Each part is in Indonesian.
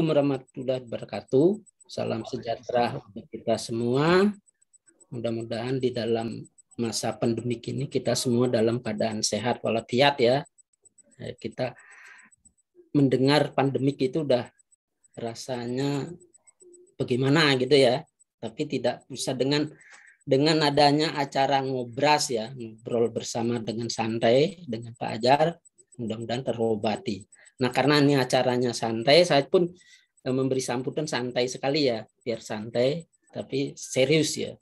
Assalamualaikum warahmatullahi wabarakatuh. Salam sejahtera untuk kita semua. Mudah-mudahan di dalam masa pandemik ini kita semua dalam keadaan sehat walafiat ya. Eh, kita mendengar pandemik itu udah rasanya bagaimana gitu ya. Tapi tidak bisa dengan dengan adanya acara ngobras ya, ngobrol bersama dengan santai dengan Pak Ajar, mudah-mudahan terobati. Nah, karena ini acaranya santai, saya pun eh, memberi sambutan santai sekali ya, biar santai tapi serius ya.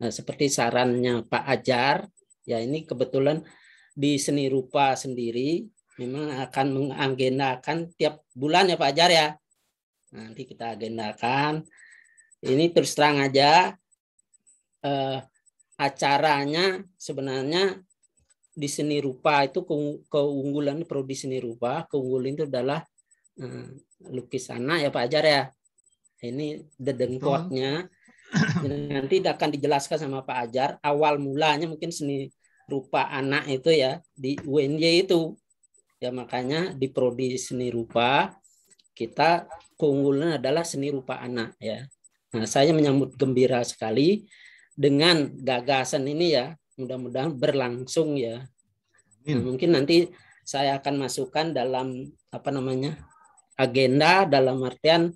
Nah, seperti sarannya Pak Ajar, ya ini kebetulan di seni rupa sendiri memang akan mengagendakan tiap bulan ya Pak Ajar ya. Nanti kita agendakan. Ini terus terang aja eh, acaranya sebenarnya di seni rupa itu keunggulan prodi seni rupa keunggulan itu adalah uh, lukisan ya Pak Ajar ya. Ini dedengkotnya nanti akan dijelaskan sama Pak Ajar awal mulanya mungkin seni rupa anak itu ya di UNY itu. Ya makanya di prodi seni rupa kita keunggulan adalah seni rupa anak ya. Nah saya menyambut gembira sekali dengan gagasan ini ya mudah-mudahan berlangsung ya. Nah, mungkin nanti saya akan masukkan dalam apa namanya agenda dalam artian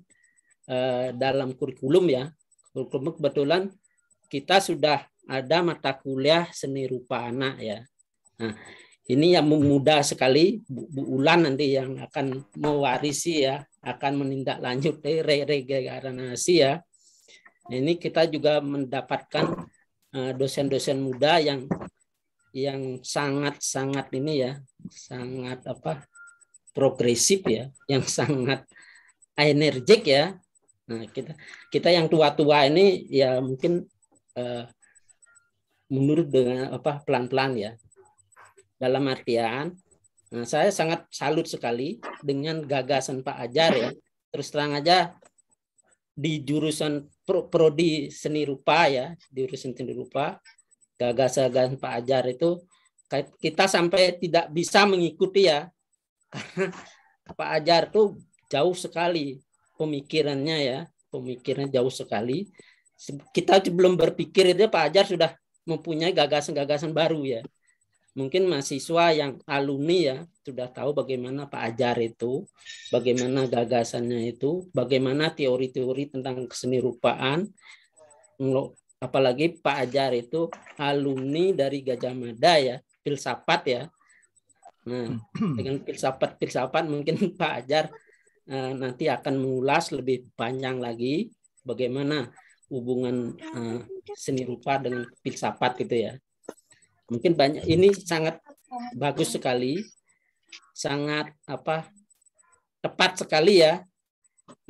eh, dalam kurikulum ya. Kurikulum kebetulan kita sudah ada mata kuliah seni rupa anak ya. Nah, ini yang mudah sekali Bu, Bu Ulan nanti yang akan mewarisi ya, akan menindaklanjuti regenerasi ya. Ini kita juga mendapatkan dosen-dosen muda yang yang sangat-sangat ini ya, sangat apa progresif ya, yang sangat energik ya. Nah, kita kita yang tua-tua ini ya mungkin uh, menurut dengan apa pelan-pelan ya. Dalam artian nah, saya sangat salut sekali dengan gagasan Pak Ajar ya. Terus terang aja di jurusan pro, prodi seni rupa ya di jurusan seni rupa gagasan Pak Ajar itu kita sampai tidak bisa mengikuti ya karena Pak Ajar tuh jauh sekali pemikirannya ya pemikiran jauh sekali. Kita belum berpikir itu Pak Ajar sudah mempunyai gagasan-gagasan baru ya mungkin mahasiswa yang alumni ya sudah tahu bagaimana Pak Ajar itu, bagaimana gagasannya itu, bagaimana teori-teori tentang keseni rupaan. Apalagi Pak Ajar itu alumni dari Gajah Mada ya, filsafat ya. Nah, dengan filsafat-filsafat mungkin Pak Ajar eh, nanti akan mengulas lebih panjang lagi bagaimana hubungan eh, seni rupa dengan filsafat gitu ya mungkin banyak ini sangat bagus sekali sangat apa tepat sekali ya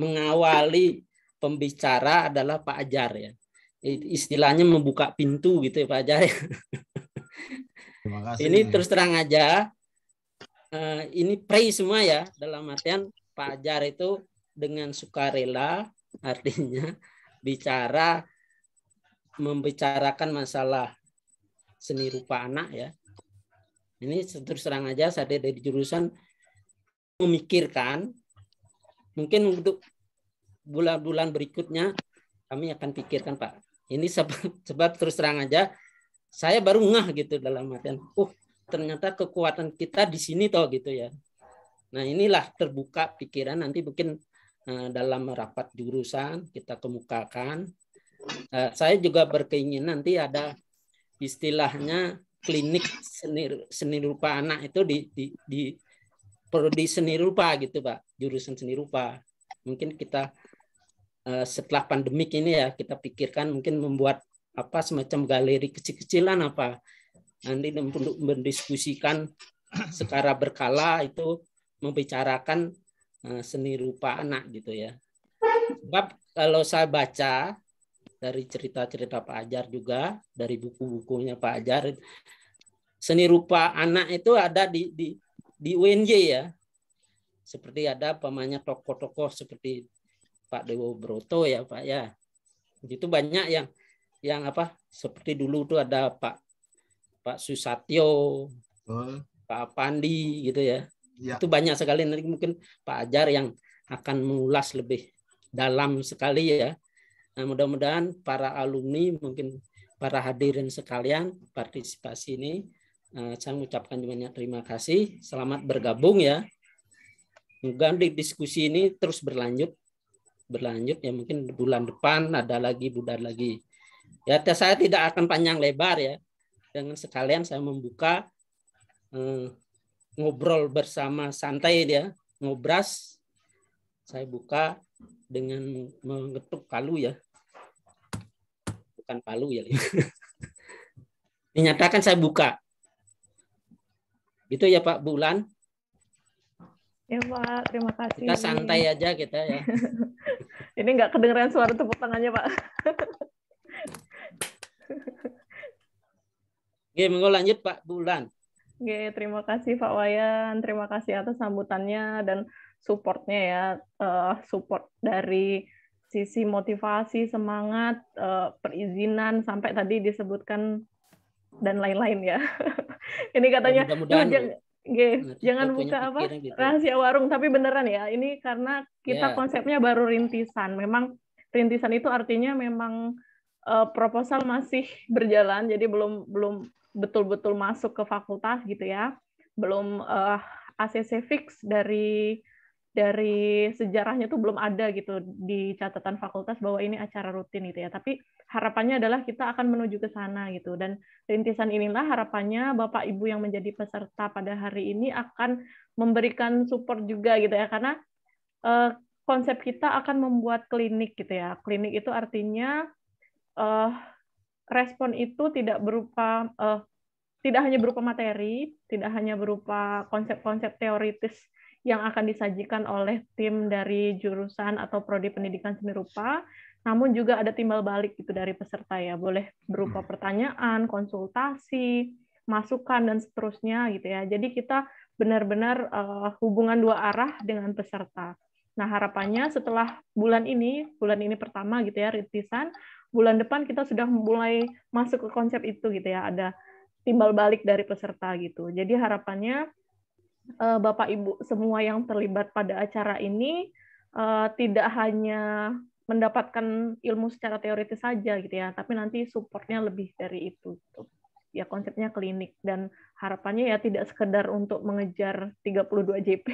mengawali pembicara adalah Pak Ajar ya istilahnya membuka pintu gitu ya Pak Ajar ya. ini terus terang aja eh, ini pray semua ya dalam artian Pak Ajar itu dengan sukarela artinya bicara membicarakan masalah seni rupa anak ya. Ini terus terang aja saya dari jurusan memikirkan mungkin untuk bulan-bulan berikutnya kami akan pikirkan Pak. Ini sebab, sebab terus terang aja saya baru ngah gitu dalam artian, oh ternyata kekuatan kita di sini toh gitu ya. Nah inilah terbuka pikiran nanti mungkin uh, dalam rapat jurusan kita kemukakan. Uh, saya juga berkeinginan nanti ada istilahnya klinik seni seni rupa anak itu di di di prodi seni rupa gitu pak. Jurusan seni rupa. Mungkin kita uh, setelah pandemik ini ya kita pikirkan mungkin membuat apa semacam galeri kecil-kecilan apa. Nanti untuk mendiskusikan secara berkala itu membicarakan uh, seni rupa anak gitu ya. Sebab kalau saya baca dari cerita-cerita Pak Ajar juga, dari buku-bukunya Pak Ajar. Seni rupa anak itu ada di di di UNJ ya. Seperti ada pemanya tokoh-tokoh seperti Pak Dewo Broto ya Pak ya. Itu banyak yang yang apa seperti dulu tuh ada Pak Pak Susatyo, oh. Pak Pandi gitu ya. ya. Itu banyak sekali nanti mungkin Pak Ajar yang akan mengulas lebih dalam sekali ya. Nah, mudah-mudahan para alumni mungkin para hadirin sekalian partisipasi ini uh, saya mengucapkan banyak terima kasih. Selamat bergabung ya. Semoga di diskusi ini terus berlanjut berlanjut ya mungkin bulan depan ada lagi bulan lagi. Ya saya tidak akan panjang lebar ya. Dengan sekalian saya membuka uh, ngobrol bersama santai dia ngobras saya buka dengan mengetuk palu ya bukan palu ya dinyatakan saya buka itu ya Pak Bulan ya Pak terima kasih kita santai aja kita ya ini nggak kedengeran suara tepuk tangannya Pak Oke, monggo lanjut Pak Bulan. Oke, terima kasih Pak Wayan. Terima kasih atas sambutannya dan supportnya ya. Uh, support dari sisi motivasi, semangat, uh, perizinan, sampai tadi disebutkan dan lain-lain ya. Ini katanya, mudah jangan, jangan buka apa gitu. rahasia warung, tapi beneran ya. Ini karena kita yeah. konsepnya baru rintisan. Memang rintisan itu artinya memang uh, proposal masih berjalan, jadi belum belum betul-betul masuk ke fakultas gitu ya belum uh, eh, ACC fix dari dari sejarahnya tuh belum ada gitu di catatan fakultas bahwa ini acara rutin gitu ya. Tapi harapannya adalah kita akan menuju ke sana gitu. Dan rintisan inilah harapannya Bapak Ibu yang menjadi peserta pada hari ini akan memberikan support juga gitu ya. Karena uh, konsep kita akan membuat klinik gitu ya. Klinik itu artinya uh, respon itu tidak berupa uh, tidak hanya berupa materi, tidak hanya berupa konsep-konsep teoritis yang akan disajikan oleh tim dari jurusan atau prodi pendidikan seni rupa, namun juga ada timbal balik gitu dari peserta ya, boleh berupa hmm. pertanyaan, konsultasi, masukan dan seterusnya gitu ya. Jadi kita benar-benar uh, hubungan dua arah dengan peserta. Nah, harapannya setelah bulan ini, bulan ini pertama gitu ya, rintisan, bulan depan kita sudah mulai masuk ke konsep itu gitu ya. Ada timbal balik dari peserta gitu. Jadi harapannya uh, Bapak Ibu semua yang terlibat pada acara ini uh, tidak hanya mendapatkan ilmu secara teoritis saja gitu ya, tapi nanti supportnya lebih dari itu. Gitu. Ya konsepnya klinik dan harapannya ya tidak sekedar untuk mengejar 32 JP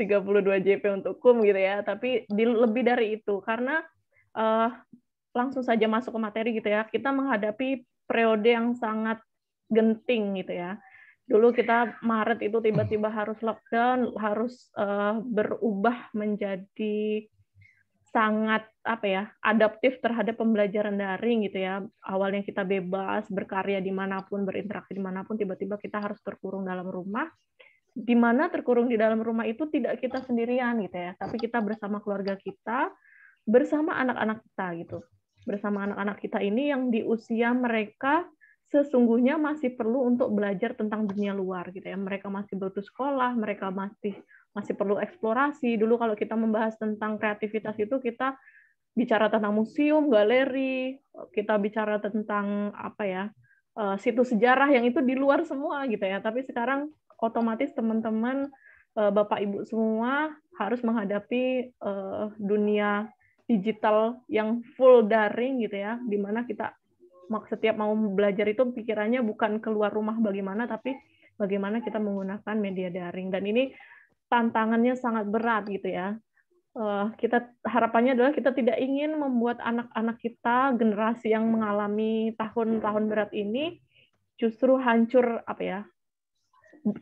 32 JP untuk kum gitu ya, tapi di, lebih dari itu karena uh, langsung saja masuk ke materi gitu ya. Kita menghadapi periode yang sangat genting gitu ya. Dulu kita Maret itu tiba-tiba harus lockdown, harus uh, berubah menjadi sangat apa ya adaptif terhadap pembelajaran daring gitu ya. Awalnya kita bebas berkarya di mana pun berinteraksi di mana pun tiba-tiba kita harus terkurung dalam rumah. Di mana terkurung di dalam rumah itu tidak kita sendirian gitu ya tapi kita bersama keluarga kita bersama anak-anak kita gitu. Bersama anak-anak kita ini yang di usia mereka sesungguhnya masih perlu untuk belajar tentang dunia luar gitu ya. Mereka masih butuh sekolah, mereka masih masih perlu eksplorasi. Dulu kalau kita membahas tentang kreativitas itu kita bicara tentang museum, galeri, kita bicara tentang apa ya? Eh, situs sejarah yang itu di luar semua gitu ya. Tapi sekarang otomatis teman-teman eh, Bapak Ibu semua harus menghadapi eh, dunia digital yang full daring gitu ya, di mana kita setiap mau belajar itu pikirannya bukan keluar rumah bagaimana, tapi bagaimana kita menggunakan media daring. Dan ini tantangannya sangat berat gitu ya. Uh, kita harapannya adalah kita tidak ingin membuat anak-anak kita generasi yang mengalami tahun-tahun berat ini justru hancur apa ya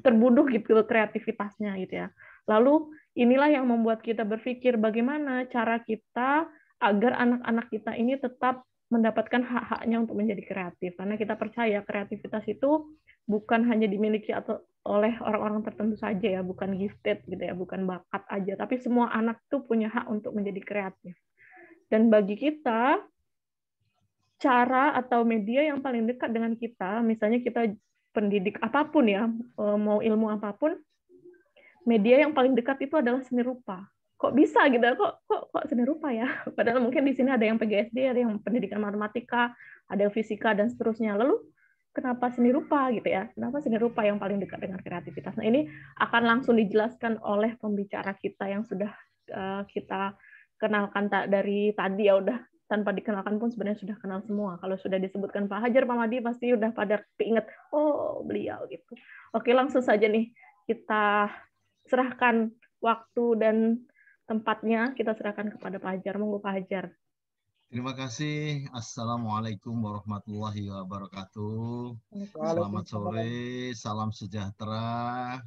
terbunuh gitu kreativitasnya gitu ya. Lalu inilah yang membuat kita berpikir bagaimana cara kita agar anak-anak kita ini tetap mendapatkan hak-haknya untuk menjadi kreatif. Karena kita percaya kreativitas itu bukan hanya dimiliki atau oleh orang-orang tertentu saja ya bukan gifted gitu ya bukan bakat aja. Tapi semua anak tuh punya hak untuk menjadi kreatif. Dan bagi kita cara atau media yang paling dekat dengan kita misalnya kita pendidik apa pun ya eh, mau ilmu apa pun media yang paling dekat itu adalah seni rupa kok bisa gitu? Kok kok kok seni rupa ya? Padahal mungkin di sini ada yang PGSD ada yang pendidikan matematika ada yang fisika dan seterusnya. Lalu kenapa seni rupa gitu ya? Kenapa seni rupa yang paling dekat dengan kreativitas? Nah ini akan langsung dijelaskan oleh pembicara kita yang sudah uh, kita kenalkan tak dari tadi ya. Udah tanpa dikenalkan pun sebenarnya sudah kenal semua. Kalau sudah disebutkan Pak Hajar, Pak Madi pasti udah pada keinget, oh beliau gitu. Oke, langsung saja nih kita serahkan waktu dan tempatnya kita serahkan kepada Pak Hajar. Monggo Pak Hajar. Terima kasih. Assalamualaikum warahmatullahi wabarakatuh. Selamat sore, salam sejahtera.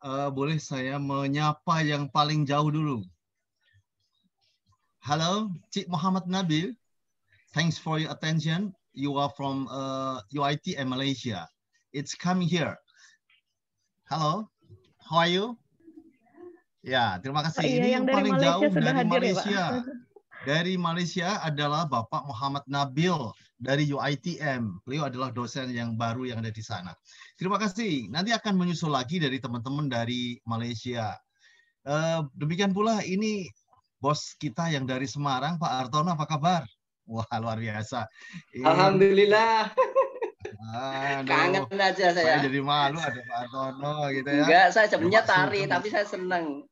Uh, boleh saya menyapa yang paling jauh dulu? Hello, Cik Muhammad Nabil. Thanks for your attention. You are from uh, UIT in Malaysia. It's coming here. Hello, how are you? Ya, terima kasih. Oh, iya, Ini yang, yang paling Malaysia jauh dari Malaysia. Ya, dari Malaysia adalah Bapak Muhammad Nabil dari UITM. Beliau adalah dosen yang baru yang ada di sana. Terima kasih. Nanti akan menyusul lagi dari teman-teman dari Malaysia. Uh, demikian pula ini bos kita yang dari Semarang, Pak Artono, apa kabar? Wah, luar biasa. Alhamdulillah. Aduh, Kangen aja saya. Saya jadi malu ada Pak Artono gitu ya. Enggak, saya sebenarnya tari, tapi saya senang.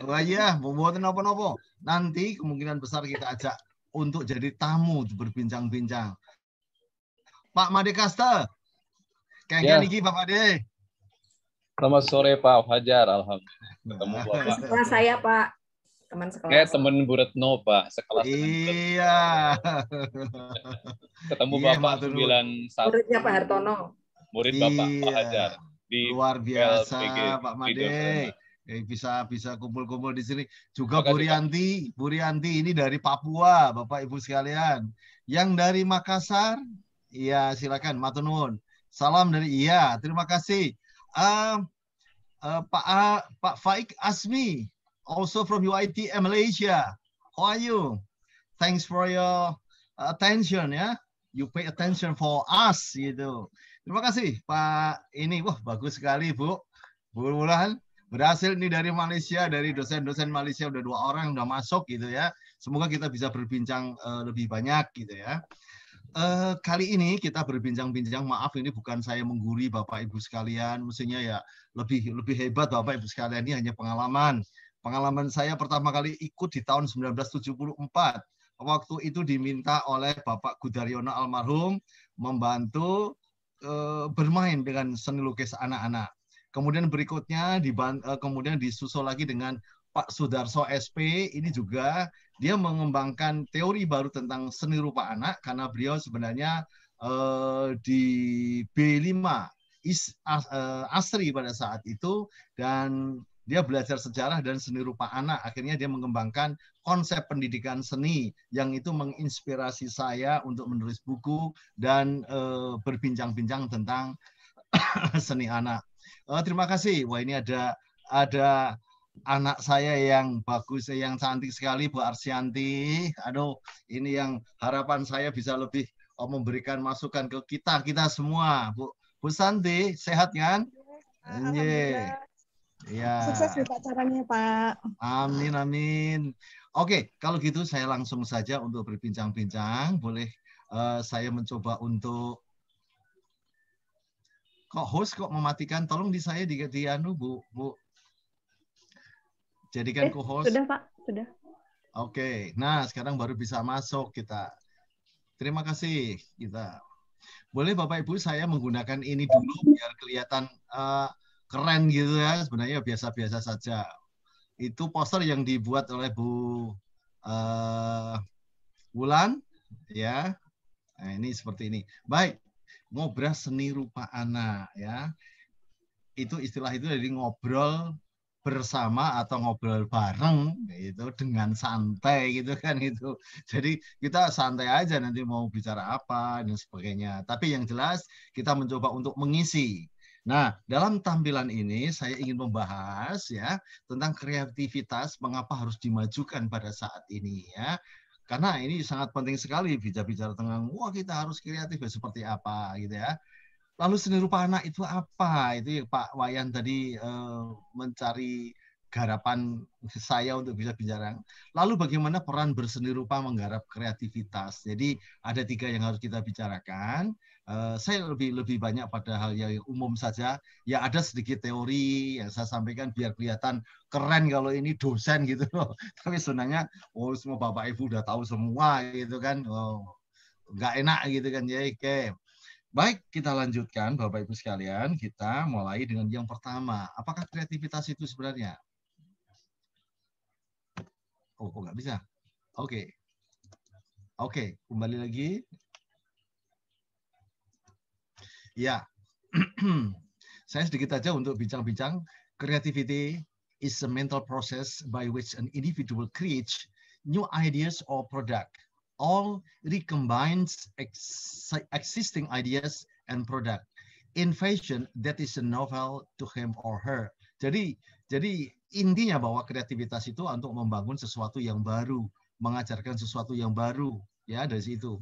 Wah iya, mau buat nopo-nopo. Nanti kemungkinan besar kita ajak untuk jadi tamu berbincang-bincang. Pak Made Kasta. Kayak ya. niki Pak Made. Selamat sore Pak Fajar, alhamdulillah. Ketemu Bapak. Saya Pak teman sekelas. Kayak teman Bu Retno, Pak, sekelas. Iya. Ketemu iya, Bapak sembilan satu. Muridnya Pak Hartono. Murid Bapak iya. Pak Hajar. Di Luar biasa PLPG, Pak Made. Eh, bisa bisa kumpul-kumpul di sini. Juga Bu Rianti, Bu Rianti ini dari Papua, Bapak Ibu sekalian. Yang dari Makassar, iya silakan, matunun. Salam dari iya, terima kasih. Uh, uh, Pak uh, Pak Faik Asmi also from UIT Malaysia. How are you? Thanks for your attention ya. You pay attention for us gitu. Terima kasih Pak. Ini wah bagus sekali Bu. Bu Wulan berhasil nih dari Malaysia, dari dosen-dosen Malaysia udah dua orang udah masuk gitu ya. Semoga kita bisa berbincang uh, lebih banyak gitu ya. Uh, kali ini kita berbincang-bincang. Maaf ini bukan saya mengguri Bapak Ibu sekalian. Mestinya ya lebih lebih hebat Bapak Ibu sekalian ini hanya pengalaman. Pengalaman saya pertama kali ikut di tahun 1974. Waktu itu diminta oleh Bapak Gudaryono almarhum membantu e, bermain dengan seni lukis anak-anak. Kemudian berikutnya diban, e, kemudian disusul lagi dengan Pak Sudarso SP ini juga dia mengembangkan teori baru tentang seni rupa anak karena beliau sebenarnya e, di B5 is, as, Asri pada saat itu dan dia belajar sejarah dan seni rupa anak. Akhirnya dia mengembangkan konsep pendidikan seni yang itu menginspirasi saya untuk menulis buku dan e, berbincang-bincang tentang seni anak. E, terima kasih. Wah ini ada ada anak saya yang bagus, yang cantik sekali, Bu Arsianti. Aduh, ini yang harapan saya bisa lebih oh, memberikan masukan ke kita, kita semua. Bu, Bu Santi, sehat kan? Iya. Ya. Sukses di pacarannya, Pak. Amin, amin. Oke, kalau gitu saya langsung saja untuk berbincang-bincang. Boleh uh, saya mencoba untuk kok host kok mematikan? Tolong di saya di, di anu, Bu, Bu. Jadikan eh, co-host. Sudah, Pak. Sudah. Oke. Nah, sekarang baru bisa masuk kita. Terima kasih kita. Boleh Bapak Ibu saya menggunakan ini dulu biar kelihatan uh, keren gitu ya sebenarnya biasa-biasa saja itu poster yang dibuat oleh Bu uh, Wulan ya nah, ini seperti ini baik ngobrol seni rupa anak ya. Itu istilah itu dari ngobrol bersama atau ngobrol bareng gitu dengan santai gitu kan itu. Jadi kita santai aja nanti mau bicara apa dan sebagainya. Tapi yang jelas kita mencoba untuk mengisi. Nah, dalam tampilan ini saya ingin membahas ya tentang kreativitas mengapa harus dimajukan pada saat ini ya. Karena ini sangat penting sekali bicara-bicara tentang wah kita harus kreatif ya seperti apa gitu ya. Lalu seni rupa anak itu apa? Itu Pak Wayan tadi eh, mencari garapan saya untuk bisa bicara. Lalu bagaimana peran berseni rupa menggarap kreativitas? Jadi ada tiga yang harus kita bicarakan. Uh, saya lebih lebih banyak pada hal yang umum saja. Ya ada sedikit teori yang saya sampaikan biar kelihatan keren kalau ini dosen gitu loh. Tapi sebenarnya oh semua bapak ibu udah tahu semua gitu kan. Oh, nggak enak gitu kan ya. Oke. Baik, kita lanjutkan Bapak Ibu sekalian. Kita mulai dengan yang pertama. Apakah kreativitas itu sebenarnya? Oh, kok nggak bisa? Oke. Okay. Oke, okay, kembali lagi. Ya, saya sedikit aja untuk bincang-bincang. Creativity is a mental process by which an individual creates new ideas or product. All recombines ex existing ideas and product. Invention that is a novel to him or her. Jadi, jadi intinya bahwa kreativitas itu untuk membangun sesuatu yang baru, mengajarkan sesuatu yang baru, ya dari situ.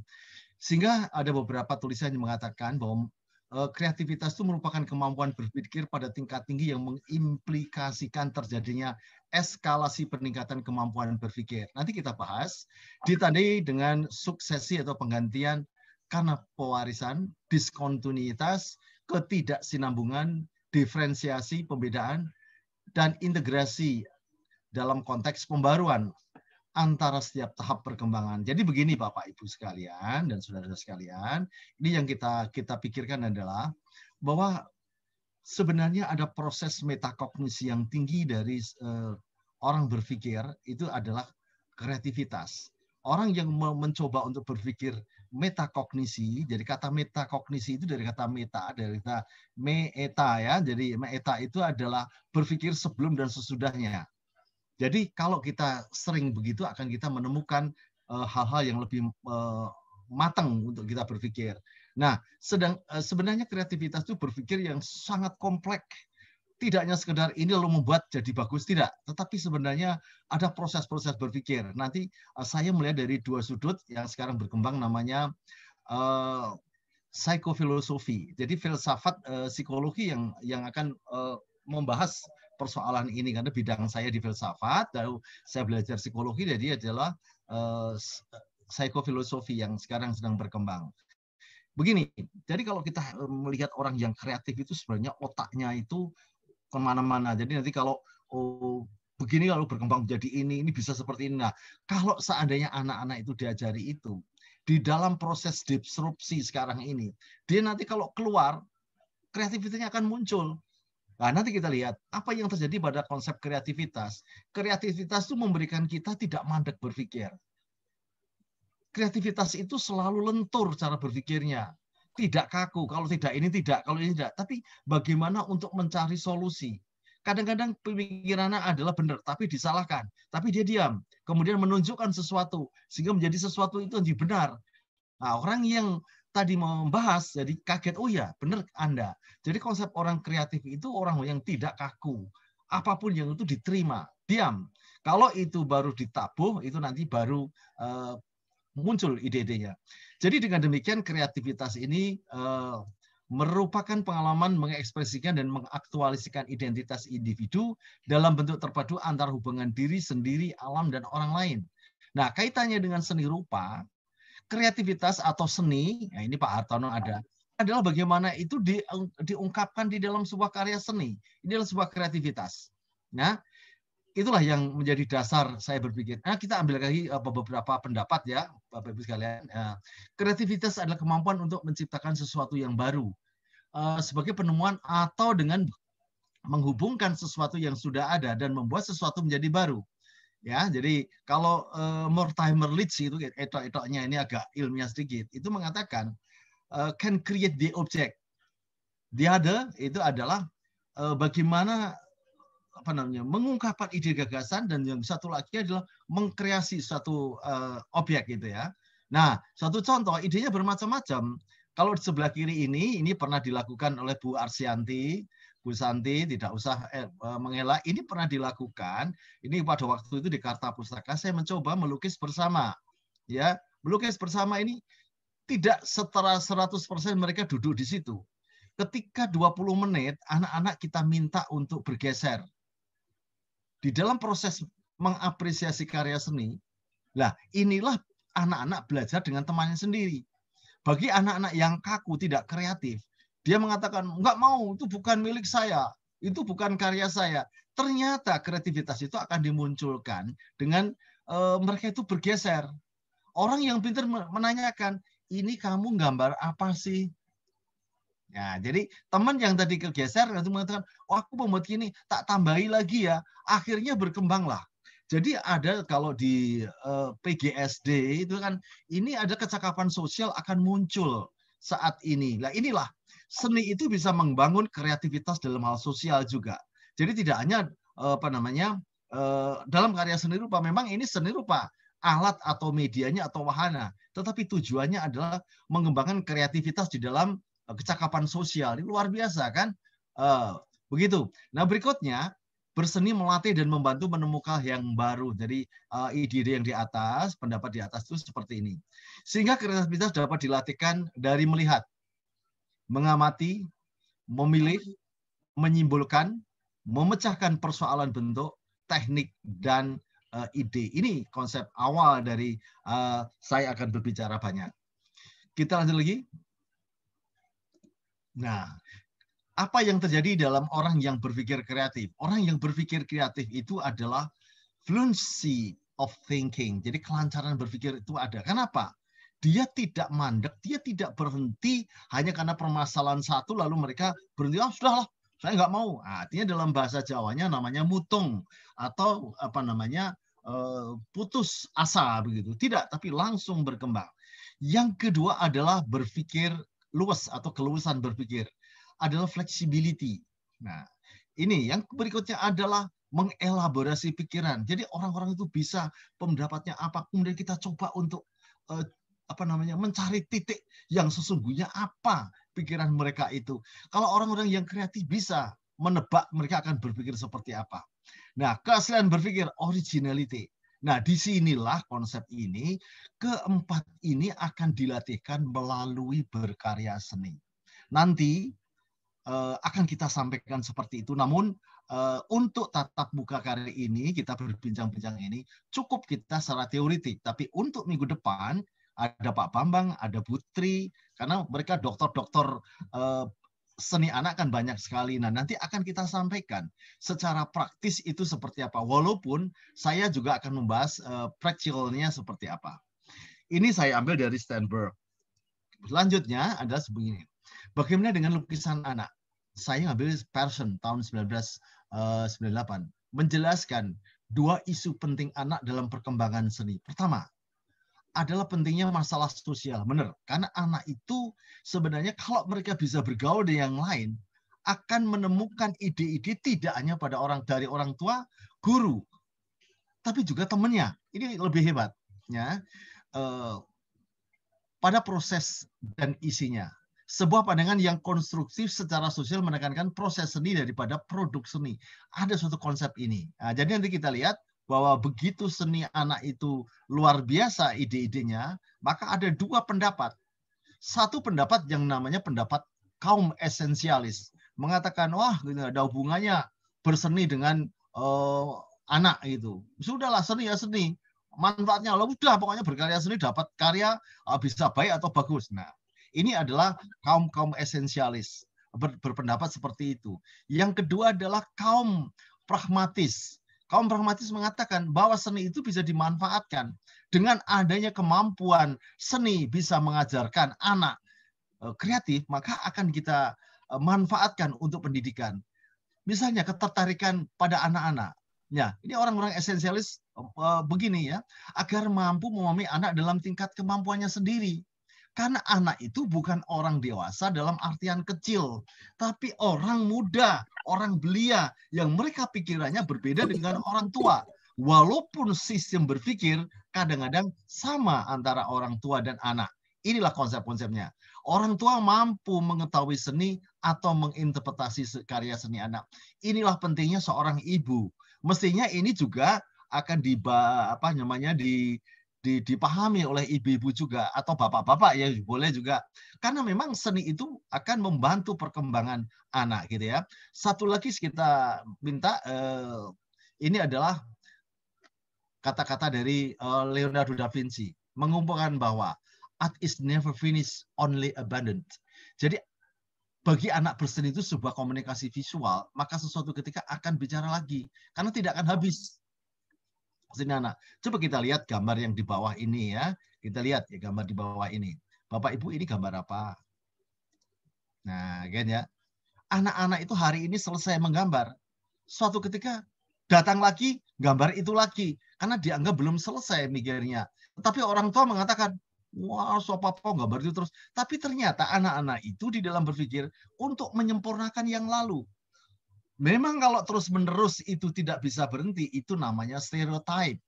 Sehingga ada beberapa tulisan yang mengatakan bahwa kreativitas itu merupakan kemampuan berpikir pada tingkat tinggi yang mengimplikasikan terjadinya eskalasi peningkatan kemampuan berpikir. Nanti kita bahas ditandai dengan suksesi atau penggantian karena pewarisan, diskontinuitas, ketidaksinambungan, diferensiasi, pembedaan, dan integrasi dalam konteks pembaruan antara setiap tahap perkembangan. Jadi begini Bapak Ibu sekalian dan saudara-saudara sekalian, ini yang kita kita pikirkan adalah bahwa sebenarnya ada proses metakognisi yang tinggi dari uh, orang berpikir itu adalah kreativitas. Orang yang mencoba untuk berpikir metakognisi, jadi kata metakognisi itu dari kata meta, dari kata meeta ya. Jadi meeta itu adalah berpikir sebelum dan sesudahnya. Jadi kalau kita sering begitu akan kita menemukan eh, hal-hal yang lebih uh, matang untuk kita berpikir. Nah, sedang uh, sebenarnya kreativitas itu berpikir yang sangat kompleks. Tidak hanya sekedar ini lalu membuat jadi bagus tidak, tetapi sebenarnya ada proses-proses berpikir. Nanti saya melihat dari dua sudut yang sekarang berkembang namanya uh, psikofilosofi. Jadi filsafat uh, psikologi yang yang akan uh, membahas persoalan ini karena bidang saya di filsafat, lalu saya belajar psikologi, jadi adalah uh, psikofilosofi yang sekarang sedang berkembang. Begini, jadi kalau kita eh, melihat orang yang kreatif itu sebenarnya otaknya itu ke mana-mana. Jadi nanti kalau oh, begini lalu berkembang menjadi ini, ini bisa seperti ini. Nah, kalau seandainya anak-anak itu diajari itu, di dalam proses disrupsi sekarang ini, dia nanti kalau keluar, kreativitasnya akan muncul. Nah, nanti kita lihat apa yang terjadi pada konsep kreativitas. Kreativitas itu memberikan kita tidak mandek berpikir. Kreativitas itu selalu lentur cara berpikirnya. Tidak kaku, kalau tidak ini tidak, kalau ini tidak. Tapi bagaimana untuk mencari solusi. Kadang-kadang pemikirannya adalah benar, tapi disalahkan. Tapi dia diam. Kemudian menunjukkan sesuatu. Sehingga menjadi sesuatu itu yang benar. Nah, orang yang tadi membahas jadi kaget oh ya benar Anda. Jadi konsep orang kreatif itu orang yang tidak kaku. Apa pun yang itu diterima, diam. Kalau itu baru ditabuh itu nanti baru uh, muncul ide-idenya. Jadi dengan demikian kreativitas ini uh, merupakan pengalaman mengekspresikan dan mengaktualisasikan identitas individu dalam bentuk terpadu antara hubungan diri sendiri, alam, dan orang lain. Nah, kaitannya dengan seni rupa, kreativitas atau seni, ya ini Pak Hartono ada, adalah bagaimana itu di, diungkapkan di dalam sebuah karya seni. Ini adalah sebuah kreativitas. Nah, itulah yang menjadi dasar saya berpikir. Nah, kita ambil lagi eh, beberapa pendapat ya, Bapak Ibu sekalian. Ya, kreativitas adalah kemampuan untuk menciptakan sesuatu yang baru eh, sebagai penemuan atau dengan menghubungkan sesuatu yang sudah ada dan membuat sesuatu menjadi baru. Ya, jadi kalau uh, Mortimer Leach itu etok-etoknya ini agak ilmiah sedikit, itu mengatakan uh, can create the object. The other itu adalah uh, bagaimana apa namanya mengungkapkan ide gagasan dan yang satu lagi adalah mengkreasi suatu uh, objek gitu ya. Nah, satu contoh idenya bermacam-macam. Kalau di sebelah kiri ini ini pernah dilakukan oleh Bu Arsianti Bu Santi tidak usah eh, eh, mengelak. Ini pernah dilakukan. Ini pada waktu itu di Karta Pustaka saya mencoba melukis bersama. Ya, melukis bersama ini tidak setara 100% mereka duduk di situ. Ketika 20 menit anak-anak kita minta untuk bergeser. Di dalam proses mengapresiasi karya seni, lah inilah anak-anak belajar dengan temannya sendiri. Bagi anak-anak yang kaku, tidak kreatif, dia mengatakan, nggak mau, itu bukan milik saya, itu bukan karya saya. Ternyata kreativitas itu akan dimunculkan dengan uh, mereka itu bergeser. Orang yang pintar menanyakan, ini kamu gambar apa sih? Ya, jadi teman yang tadi kegeser itu mengatakan, oh aku membuat gini, tak tambahi lagi ya. Akhirnya berkembanglah. Jadi ada kalau di uh, eh, PGSD itu kan ini ada kecakapan sosial akan muncul saat ini. Nah inilah seni itu bisa membangun kreativitas dalam hal sosial juga. Jadi tidak hanya uh, apa namanya uh, dalam karya seni rupa memang ini seni rupa alat atau medianya atau wahana, tetapi tujuannya adalah mengembangkan kreativitas di dalam kecakapan sosial. Ini luar biasa kan? Begitu. Nah berikutnya berseni melatih dan membantu menemukan yang baru. Jadi uh, ide yang di atas, pendapat di atas itu seperti ini. Sehingga kreativitas dapat dilatihkan dari melihat, mengamati, memilih, menyimpulkan, memecahkan persoalan bentuk, teknik, dan uh, ide. Ini konsep awal dari uh, saya akan berbicara banyak. Kita lanjut lagi. Nah, apa yang terjadi dalam orang yang berpikir kreatif? Orang yang berpikir kreatif itu adalah fluency of thinking. Jadi kelancaran berpikir itu ada. Kenapa? Dia tidak mandek, dia tidak berhenti hanya karena permasalahan satu lalu mereka berhenti, oh sudahlah, saya nggak mau. Nah, artinya dalam bahasa Jawanya namanya mutung atau apa namanya eh, putus asa begitu. Tidak, tapi langsung berkembang. Yang kedua adalah berpikir luas atau keluasan berpikir adalah flexibility. Nah, ini yang berikutnya adalah mengelaborasi pikiran. Jadi orang-orang itu bisa pendapatnya apa, kemudian kita coba untuk uh, apa namanya mencari titik yang sesungguhnya apa pikiran mereka itu. Kalau orang-orang yang kreatif bisa menebak mereka akan berpikir seperti apa. Nah, keaslian berpikir originality. Nah, di sinilah konsep ini keempat ini akan dilatihkan melalui berkarya seni. Nanti uh, akan kita sampaikan seperti itu. Namun uh, untuk tatap muka kali ini kita berbincang-bincang ini cukup kita secara teoritik. Tapi untuk minggu depan ada Pak Bambang, ada Putri, karena mereka dokter-dokter uh, seni anak kan banyak sekali. Nah, nanti akan kita sampaikan secara praktis itu seperti apa. Walaupun saya juga akan membahas uh, practicalnya seperti apa. Ini saya ambil dari Stanford. Selanjutnya adalah sebegini. Bagaimana dengan lukisan anak? saya ngambil Person tahun 1998 eh, menjelaskan dua isu penting anak dalam perkembangan seni. Pertama, adalah pentingnya masalah sosial. Benar, karena anak itu sebenarnya kalau mereka bisa bergaul dengan yang lain, akan menemukan ide-ide tidak hanya pada orang dari orang tua, guru, tapi juga temannya. Ini lebih hebat. Ya. Uh, pada proses dan isinya sebuah pandangan yang konstruktif secara sosial menekankan proses seni daripada produk seni. Ada suatu konsep ini. Nah, jadi nanti kita lihat bahwa begitu seni anak itu luar biasa ide-idenya, maka ada dua pendapat. Satu pendapat yang namanya pendapat kaum esensialis. Mengatakan, wah ada hubungannya berseni dengan uh, anak itu. Sudahlah seni ya seni. Manfaatnya, lo udah pokoknya berkarya seni dapat karya uh, bisa baik atau bagus. Nah, ini adalah kaum-kaum esensialis ber, berpendapat seperti itu. Yang kedua adalah kaum pragmatis. Kaum pragmatis mengatakan bahwa seni itu bisa dimanfaatkan dengan adanya kemampuan seni bisa mengajarkan anak eh, kreatif, maka akan kita eh, manfaatkan untuk pendidikan. Misalnya ketertarikan pada anak-anak. Ya, ini orang-orang esensialis eh, begini ya, agar mampu memahami anak dalam tingkat kemampuannya sendiri. Karena anak itu bukan orang dewasa dalam artian kecil, tapi orang muda, orang belia yang mereka pikirannya berbeda dengan orang tua. Walaupun sistem berpikir kadang-kadang sama antara orang tua dan anak. Inilah konsep-konsepnya. Orang tua mampu mengetahui seni atau menginterpretasi karya seni anak. Inilah pentingnya seorang ibu. Mestinya ini juga akan di apa namanya di dipahami oleh ibu-ibu juga atau bapak-bapak ya boleh juga karena memang seni itu akan membantu perkembangan anak gitu ya satu lagi kita minta eh, ini adalah kata-kata dari eh, Leonardo da Vinci mengumpulkan bahwa art is never finished, only abandoned. Jadi bagi anak berseni itu sebuah komunikasi visual, maka sesuatu ketika akan bicara lagi karena tidak akan habis. Sini anak, coba kita lihat gambar yang di bawah ini ya. Kita lihat ya gambar di bawah ini. Bapak Ibu ini gambar apa? Nah, kan ya. Anak-anak itu hari ini selesai menggambar. Suatu ketika datang lagi, gambar itu lagi. Karena dianggap belum selesai mikirnya. Tapi orang tua mengatakan, wah so apa gambar itu terus. Tapi ternyata anak-anak itu di dalam berpikir untuk menyempurnakan yang lalu. Memang kalau terus-menerus itu tidak bisa berhenti, itu namanya stereotype.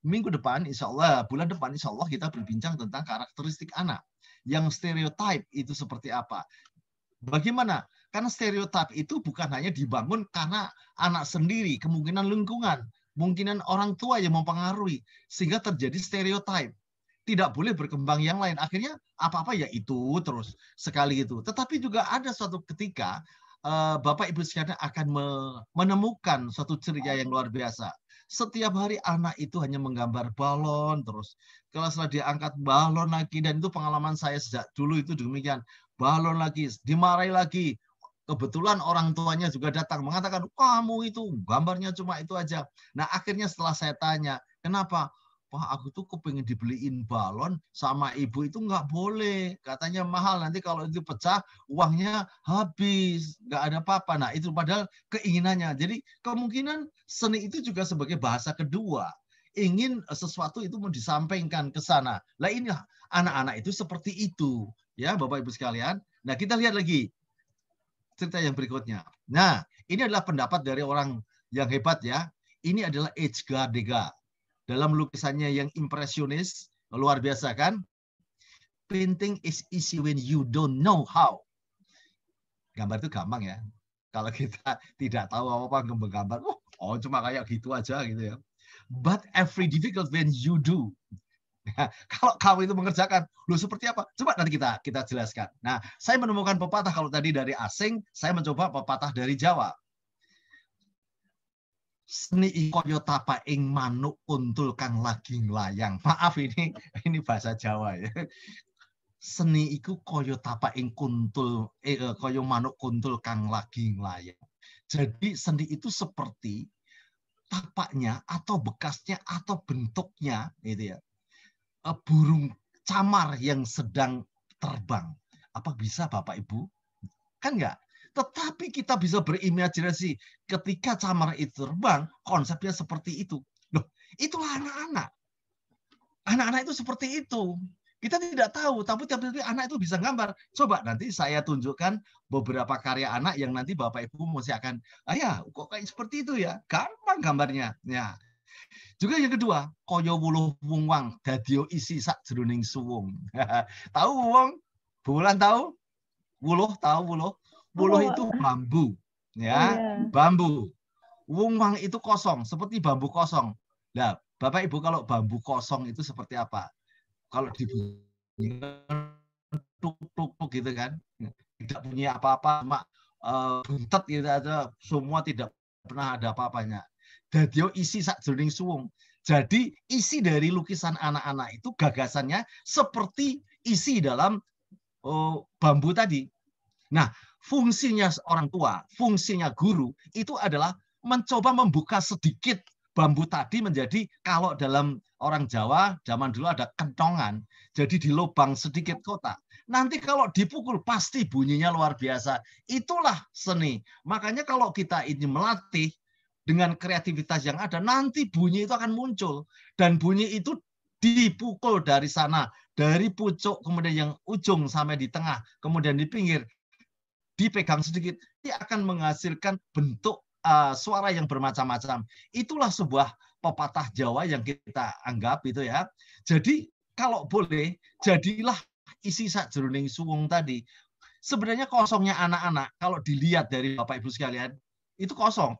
Minggu depan, insya Allah, bulan depan, insya Allah kita berbincang tentang karakteristik anak. Yang stereotype itu seperti apa. Bagaimana? Karena stereotype itu bukan hanya dibangun karena anak sendiri, kemungkinan lingkungan, kemungkinan orang tua yang mempengaruhi, sehingga terjadi stereotype tidak boleh berkembang yang lain. Akhirnya apa-apa ya itu terus sekali itu. Tetapi juga ada suatu ketika Bapak Ibu sekalian akan menemukan suatu ceria yang luar biasa. Setiap hari anak itu hanya menggambar balon terus. Kalau setelah dia angkat balon lagi dan itu pengalaman saya sejak dulu itu demikian. Balon lagi, dimarahi lagi. Kebetulan orang tuanya juga datang mengatakan, kamu itu gambarnya cuma itu aja. Nah akhirnya setelah saya tanya, kenapa? Wah, aku tuh kepengen dibeliin balon sama ibu itu nggak boleh. Katanya mahal, nanti kalau itu pecah, uangnya habis. Nggak ada apa-apa. Nah, itu padahal keinginannya. Jadi kemungkinan seni itu juga sebagai bahasa kedua. Ingin sesuatu itu mau disampaikan ke sana. Lah ini anak-anak itu seperti itu. Ya, Bapak-Ibu sekalian. Nah, kita lihat lagi cerita yang berikutnya. Nah, ini adalah pendapat dari orang yang hebat ya. Ini adalah Edgar Degas dalam lukisannya yang impresionis, luar biasa kan? Painting is easy when you don't know how. Gambar itu gampang ya. Kalau kita tidak tahu apa-apa gambar, oh, oh cuma kayak gitu aja gitu ya. But every difficult when you do. Nah, kalau kamu itu mengerjakan, lu seperti apa? Coba nanti kita kita jelaskan. Nah, saya menemukan pepatah kalau tadi dari asing, saya mencoba pepatah dari Jawa seni koyo tapa ing manuk kuntul kang lagi nglayang. Maaf ini ini bahasa Jawa ya. Seni iku koyo tapa ing kuntul eh, koyo manuk kuntul kang lagi nglayang. Jadi seni itu seperti tapaknya atau bekasnya atau bentuknya gitu ya. Eh, burung camar yang sedang terbang. Apa bisa Bapak Ibu? Kan enggak? Tetapi kita bisa berimajinasi ketika camar itu terbang, konsepnya seperti itu. Loh, itulah anak-anak. Anak-anak itu seperti itu. Kita tidak tahu, tapi tapi anak itu bisa gambar. Coba nanti saya tunjukkan beberapa karya anak yang nanti Bapak Ibu mesti akan, ayah kok kayak seperti itu ya? Gampang gambarnya. Ya. Juga yang kedua, koyo wuluh wungwang dadio isi sak jeruning suwung. tahu wong? Bulan tahu? Wuluh tahu wuluh? Puluh oh. itu bambu, ya, yeah. bambu. Wungwang itu kosong, seperti bambu kosong. Nah, Bapak Ibu kalau bambu kosong itu seperti apa? Kalau dibunyi tuk tuk tuk gitu kan, tidak punya apa-apa, cuma uh, buntet gitu aja, semua tidak pernah ada apa-apanya. Dadio isi sak jeling suwung. Jadi isi dari lukisan anak-anak itu gagasannya seperti isi dalam oh, bambu tadi. Nah, fungsinya orang tua, fungsinya guru itu adalah mencoba membuka sedikit bambu tadi menjadi kalau dalam orang Jawa zaman dulu ada kentongan, jadi di lubang sedikit kotak. Nanti kalau dipukul pasti bunyinya luar biasa. Itulah seni. Makanya kalau kita ini melatih dengan kreativitas yang ada, nanti bunyi itu akan muncul. Dan bunyi itu dipukul dari sana, dari pucuk, kemudian yang ujung sampai di tengah, kemudian di pinggir dipegang sedikit, dia akan menghasilkan bentuk uh, suara yang bermacam-macam. Itulah sebuah pepatah Jawa yang kita anggap itu ya. Jadi kalau boleh, jadilah isi sak jeruning suwung tadi. Sebenarnya kosongnya anak-anak, kalau dilihat dari Bapak Ibu sekalian, itu kosong.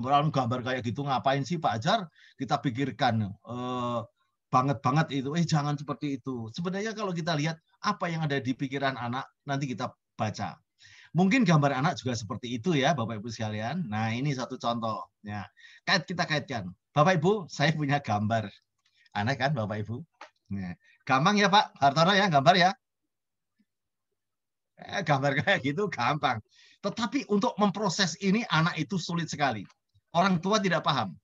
Orang gambar kayak gitu ngapain sih Pak Ajar? Kita pikirkan eh, banget banget itu. Eh jangan seperti itu. Sebenarnya kalau kita lihat apa yang ada di pikiran anak, nanti kita baca. Mungkin gambar anak juga seperti itu ya Bapak Ibu sekalian. Nah ini satu contoh. Ya. Kait kita kaitkan. Bapak Ibu, saya punya gambar. Aneh kan Bapak Ibu? Nah, gampang ya Pak Hartono ya, gambar ya. Eh, gambar kayak gitu gampang. Tetapi untuk memproses ini anak itu sulit sekali. Orang tua tidak paham.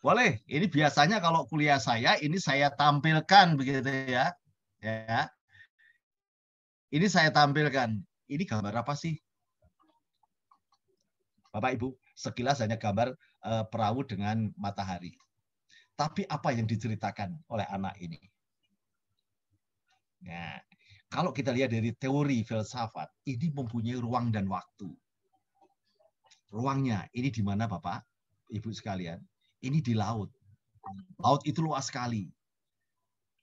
Boleh, ini biasanya kalau kuliah saya ini saya tampilkan begitu ya. Ya. Ini saya tampilkan. Ini gambar apa sih? Bapak Ibu, sekilas hanya gambar uh, perahu dengan matahari. Tapi apa yang diceritakan oleh anak ini? Nah, kalau kita lihat dari teori filsafat, ini mempunyai ruang dan waktu. Ruangnya ini di mana Bapak, Ibu sekalian? Ini di laut. Laut itu luas sekali.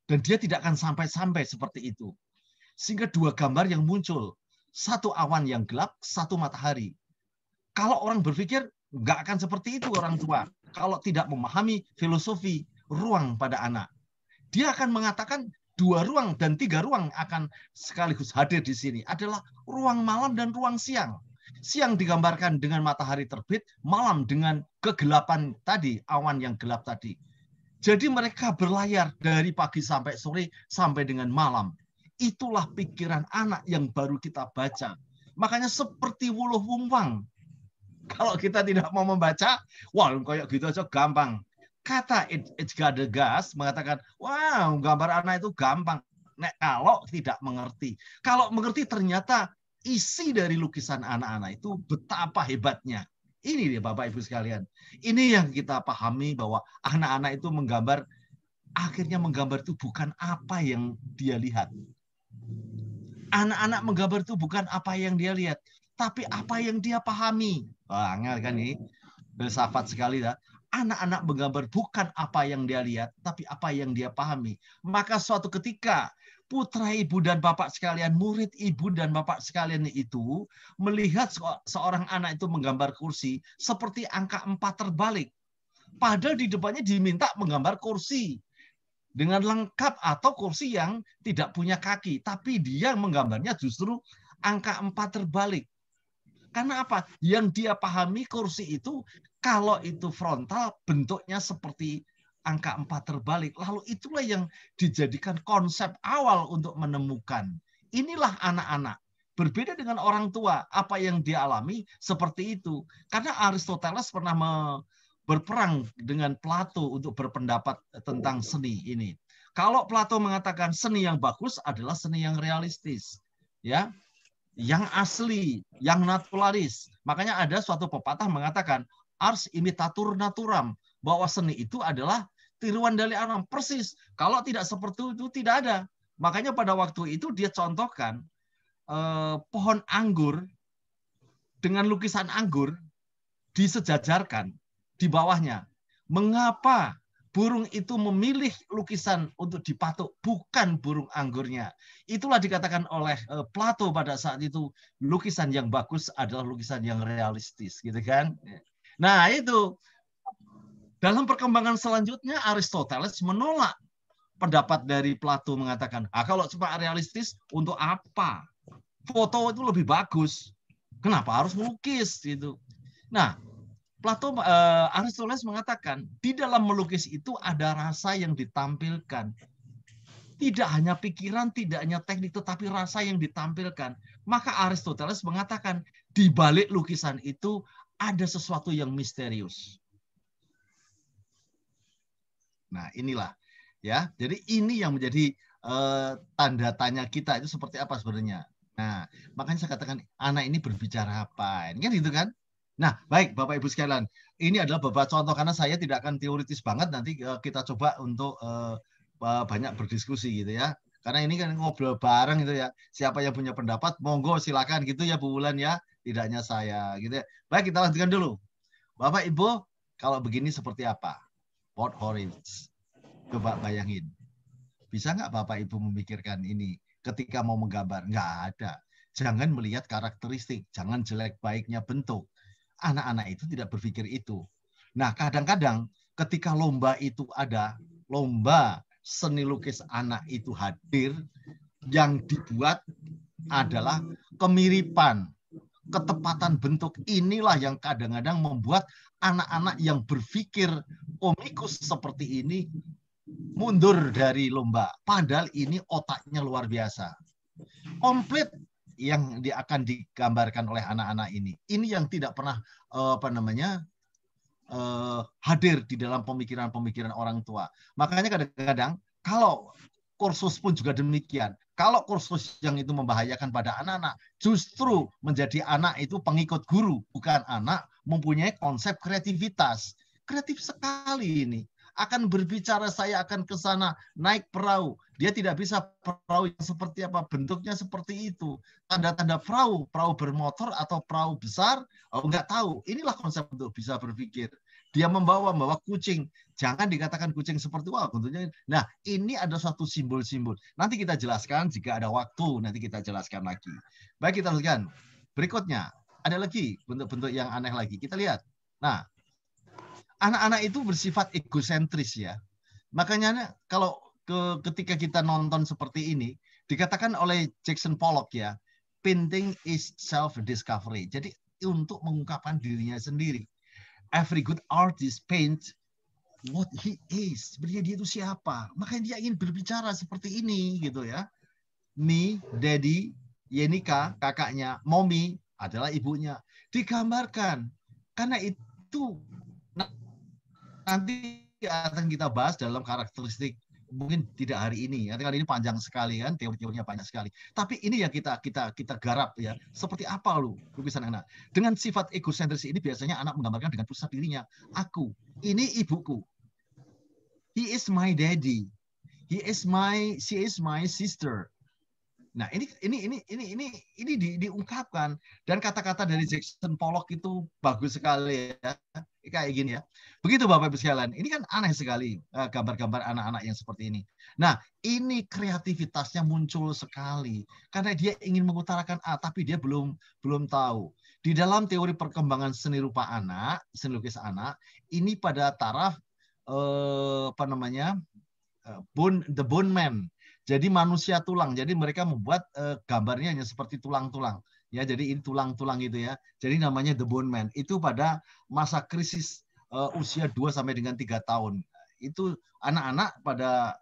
Dan dia tidak akan sampai-sampai seperti itu. Sehingga dua gambar yang muncul. Satu awan yang gelap, satu matahari. Kalau orang berpikir, nggak akan seperti itu orang tua. Kalau tidak memahami filosofi ruang pada anak. Dia akan mengatakan dua ruang dan tiga ruang akan sekaligus hadir di sini. Adalah ruang malam dan ruang siang. Siang digambarkan dengan matahari terbit, malam dengan kegelapan tadi, awan yang gelap tadi. Jadi mereka berlayar dari pagi sampai sore sampai dengan malam. Itulah pikiran anak yang baru kita baca. Makanya seperti wuluh wungwang kalau kita tidak mau membaca, wah kayak gitu aja gampang. Kata Edgar Degas mengatakan, wow gambar anak itu gampang. Nek kalau tidak mengerti. Kalau mengerti ternyata isi dari lukisan anak-anak itu betapa hebatnya. Ini dia Bapak Ibu sekalian. Ini yang kita pahami bahwa anak-anak itu menggambar akhirnya menggambar itu bukan apa yang dia lihat. Anak-anak menggambar itu bukan apa yang dia lihat, tapi apa yang dia pahami. Wah, kan ini. Filsafat sekali ya. Anak-anak menggambar bukan apa yang dia lihat, tapi apa yang dia pahami. Maka suatu ketika putra ibu dan bapak sekalian, murid ibu dan bapak sekalian itu melihat seorang anak itu menggambar kursi seperti angka empat terbalik. Padahal di depannya diminta menggambar kursi dengan lengkap atau kursi yang tidak punya kaki. Tapi dia menggambarnya justru angka empat terbalik. Karena apa? Yang dia pahami kursi itu kalau itu frontal bentuknya seperti angka empat terbalik. Lalu itulah yang dijadikan konsep awal untuk menemukan. Inilah anak-anak. Berbeda dengan orang tua, apa yang dia alami seperti itu. Karena Aristoteles pernah berperang dengan Plato untuk berpendapat tentang seni ini. Kalau Plato mengatakan seni yang bagus adalah seni yang realistis, ya yang asli, yang naturalis. Makanya ada suatu pepatah mengatakan ars imitatur naturam, bahwa seni itu adalah tiruan dari alam persis. Kalau tidak seperti itu tidak ada. Makanya pada waktu itu dia contohkan eh, pohon anggur dengan lukisan anggur disejajarkan di bawahnya. Mengapa burung itu memilih lukisan untuk dipatuk, bukan burung anggurnya. Itulah dikatakan oleh eh, Plato pada saat itu, lukisan yang bagus adalah lukisan yang realistis, gitu kan? Nah, itu dalam perkembangan selanjutnya Aristoteles menolak pendapat dari Plato mengatakan, ah kalau cuma realistis untuk apa? Foto itu lebih bagus. Kenapa harus melukis gitu? Nah, Plato uh, Aristoteles mengatakan di dalam melukis itu ada rasa yang ditampilkan. Tidak hanya pikiran, tidak hanya teknik, tetapi rasa yang ditampilkan. Maka Aristoteles mengatakan di balik lukisan itu ada sesuatu yang misterius. Nah, inilah ya. Jadi ini yang menjadi uh, tanda tanya kita itu seperti apa sebenarnya. Nah, makanya saya katakan anak ini berbicara apa? Ini kan gitu kan? Nah, baik Bapak Ibu sekalian, ini adalah beberapa contoh karena saya tidak akan teoritis banget nanti eh, kita coba untuk uh, banyak berdiskusi gitu ya. Karena ini kan ngobrol bareng gitu ya. Siapa yang punya pendapat, monggo silakan gitu ya Bu Wulan ya. Tidaknya saya gitu ya. Baik, kita lanjutkan dulu. Bapak Ibu, kalau begini seperti apa? Port Orange. Coba bayangin. Bisa nggak Bapak Ibu memikirkan ini ketika mau menggambar? Nggak ada. Jangan melihat karakteristik, jangan jelek baiknya bentuk anak-anak itu tidak berpikir itu. Nah, kadang-kadang ketika lomba itu ada, lomba seni lukis anak itu hadir, yang dibuat adalah kemiripan, ketepatan bentuk. Inilah yang kadang-kadang membuat anak-anak yang berpikir komikus seperti ini mundur dari lomba. Padahal ini otaknya luar biasa. Komplit yang di, akan digambarkan oleh anak-anak ini. Ini yang tidak pernah uh, apa namanya uh, hadir di dalam pemikiran-pemikiran orang tua. Makanya kadang-kadang kalau kursus pun juga demikian. Kalau kursus yang itu membahayakan pada anak-anak, justru menjadi anak itu pengikut guru, bukan anak mempunyai konsep kreativitas. Kreatif sekali ini akan berbicara saya akan ke sana naik perahu. Dia tidak bisa perahu yang seperti apa, bentuknya seperti itu. Tanda-tanda perahu, perahu bermotor atau perahu besar, oh nggak tahu. Inilah konsep untuk bisa berpikir. Dia membawa membawa kucing. Jangan dikatakan kucing seperti wah bentuknya. Nah, ini ada suatu simbol-simbol. Nanti kita jelaskan jika ada waktu, nanti kita jelaskan lagi. Baik, kita lanjutkan. Berikutnya, ada lagi bentuk-bentuk yang aneh lagi. Kita lihat. Nah, anak-anak itu bersifat egosentris ya. Makanya kalau ke, ketika kita nonton seperti ini, dikatakan oleh Jackson Pollock ya, painting is self discovery. Jadi untuk mengungkapkan dirinya sendiri. Every good artist paint what he is. Sebenarnya dia itu siapa? Makanya dia ingin berbicara seperti ini gitu ya. Me, Daddy, Yenika, kakaknya, Mommy adalah ibunya. Digambarkan. Karena itu nanti akan kita bahas dalam karakteristik mungkin tidak hari ini ya hari ini panjang sekali kan teori-teorinya banyak sekali. Tapi ini yang kita kita kita garap ya seperti apa lu lukisan anak? Dengan sifat egosentris ini biasanya anak menggambarkan dengan pusat dirinya. Aku ini ibuku. He is my daddy. He is my she is my sister Nah, ini ini ini ini ini ini di, diungkapkan dan kata-kata dari Jackson Pollock itu bagus sekali ya. Kayak gini ya. Begitu Bapak Ibu sekalian. Ini kan aneh sekali eh, gambar-gambar anak-anak yang seperti ini. Nah, ini kreativitasnya muncul sekali karena dia ingin mengutarakan A tapi dia belum belum tahu. Di dalam teori perkembangan seni rupa anak, seni lukis anak, ini pada taraf eh, apa namanya? Eh, bone the bone man jadi manusia tulang. Jadi mereka membuat uh, gambarnya hanya seperti tulang-tulang. Ya, jadi ini tulang-tulang itu ya. Jadi namanya The Bone Man. Itu pada masa krisis uh, usia 2 sampai dengan 3 tahun. Itu anak-anak pada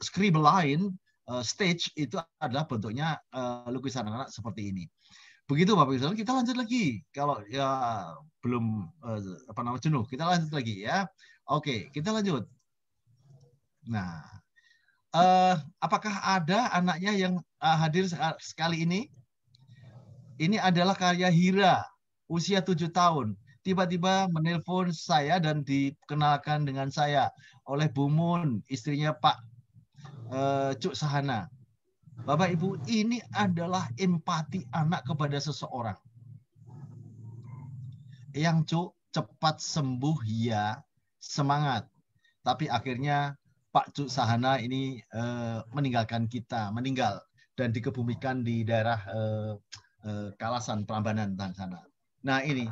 scribble line uh, stage itu adalah bentuknya uh, lukisan anak-anak seperti ini. Begitu Bapak Ibu kita lanjut lagi. Kalau ya belum uh, apa namanya jenuh, kita lanjut lagi ya. Oke, kita lanjut. Nah, uh, apakah ada anaknya yang uh, hadir sekali ini? Ini adalah karya Hira, usia tujuh tahun. Tiba-tiba menelpon saya dan dikenalkan dengan saya oleh Bu Mun, istrinya Pak uh, Cuk Sahana. Bapak Ibu, ini adalah empati anak kepada seseorang. Yang Cuk cepat sembuh ya, semangat. Tapi akhirnya Pak Cuk Sahana ini uh, meninggalkan kita, meninggal dan dikebumikan di daerah uh, uh, Kalasan Prambanan sana. Nah ini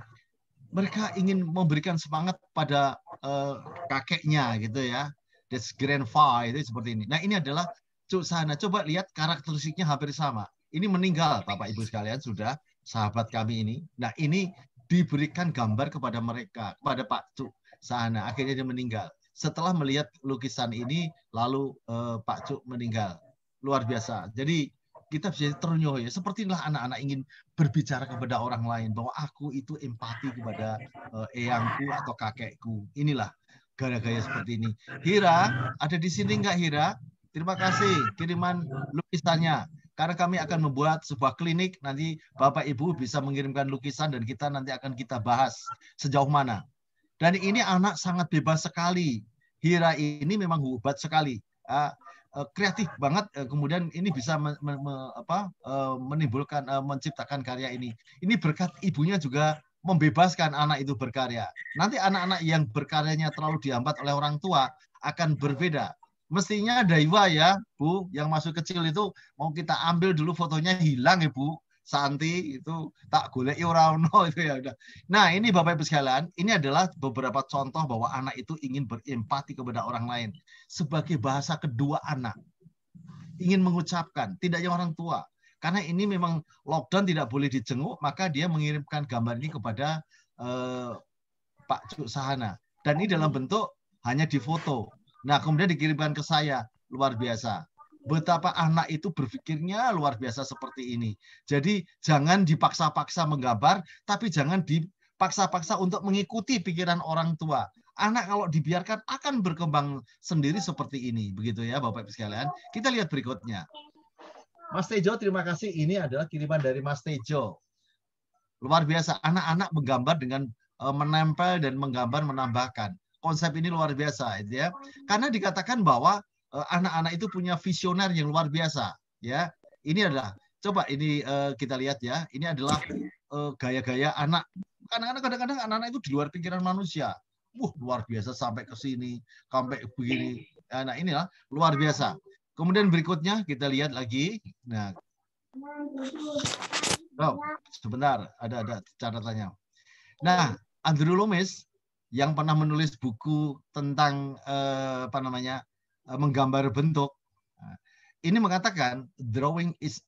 mereka ingin memberikan semangat pada uh, kakeknya gitu ya, that's grandfather itu seperti ini. Nah ini adalah Cuk Sahana. Coba lihat karakteristiknya hampir sama. Ini meninggal Bapak Ibu sekalian sudah sahabat kami ini. Nah ini diberikan gambar kepada mereka, kepada Pak Cuk Sahana. Akhirnya dia meninggal setelah melihat lukisan ini lalu uh, Pak Cuk meninggal. Luar biasa. Jadi kita bisa terenyuh ya. Seperti inilah anak-anak ingin berbicara kepada orang lain bahwa aku itu empati kepada uh, eyangku atau kakekku. Inilah gaya-gaya seperti ini. Hira, ada di sini enggak Hira? Terima kasih kiriman lukisannya. Karena kami akan membuat sebuah klinik, nanti Bapak Ibu bisa mengirimkan lukisan dan kita nanti akan kita bahas sejauh mana dan ini anak sangat bebas sekali. Hira ini memang hebat sekali. Uh, kreatif banget kemudian ini bisa me, me, me, apa, uh, menimbulkan menciptakan karya ini ini berkat ibunya juga membebaskan anak itu berkarya nanti anak-anak yang berkaryanya terlalu dihambat oleh orang tua akan berbeda mestinya Daiwa ya Bu yang masuk kecil itu mau kita ambil dulu fotonya hilang ya Bu Santi itu tak golek ora ono itu ya udah. Nah, ini Bapak Ibu sekalian, ini adalah beberapa contoh bahwa anak itu ingin berempati kepada orang lain sebagai bahasa kedua anak. Ingin mengucapkan, tidak hanya orang tua. Karena ini memang lockdown tidak boleh dijenguk, maka dia mengirimkan gambar ini kepada eh, Pak Cuk Sahana. Dan ini dalam bentuk hanya di foto. Nah, kemudian dikirimkan ke saya. Luar biasa. Betapa anak itu berpikirnya luar biasa seperti ini. Jadi jangan dipaksa-paksa menggambar, tapi jangan dipaksa-paksa untuk mengikuti pikiran orang tua. Anak kalau dibiarkan akan berkembang sendiri seperti ini. Begitu ya Bapak Ibu sekalian. Kita lihat berikutnya. Mas Tejo, terima kasih. Ini adalah kiriman dari Mas Tejo. Luar biasa. Anak-anak menggambar dengan eh, menempel dan menggambar menambahkan konsep ini luar biasa gitu ya. Karena dikatakan bahwa anak-anak itu punya visioner yang luar biasa ya. Ini adalah coba ini uh, kita lihat ya. Ini adalah uh, gaya-gaya anak. Kadang-kadang kadang-kadang anak-anak itu di luar pikiran manusia. Wah, luar biasa sampai ke sini, sampai begini. Nah, inilah luar biasa. Kemudian berikutnya kita lihat lagi. Nah, oh, sebentar, ada ada catatannya. Nah, Andrew Loomis yang pernah menulis buku tentang eh, apa namanya eh, menggambar bentuk nah, ini mengatakan drawing is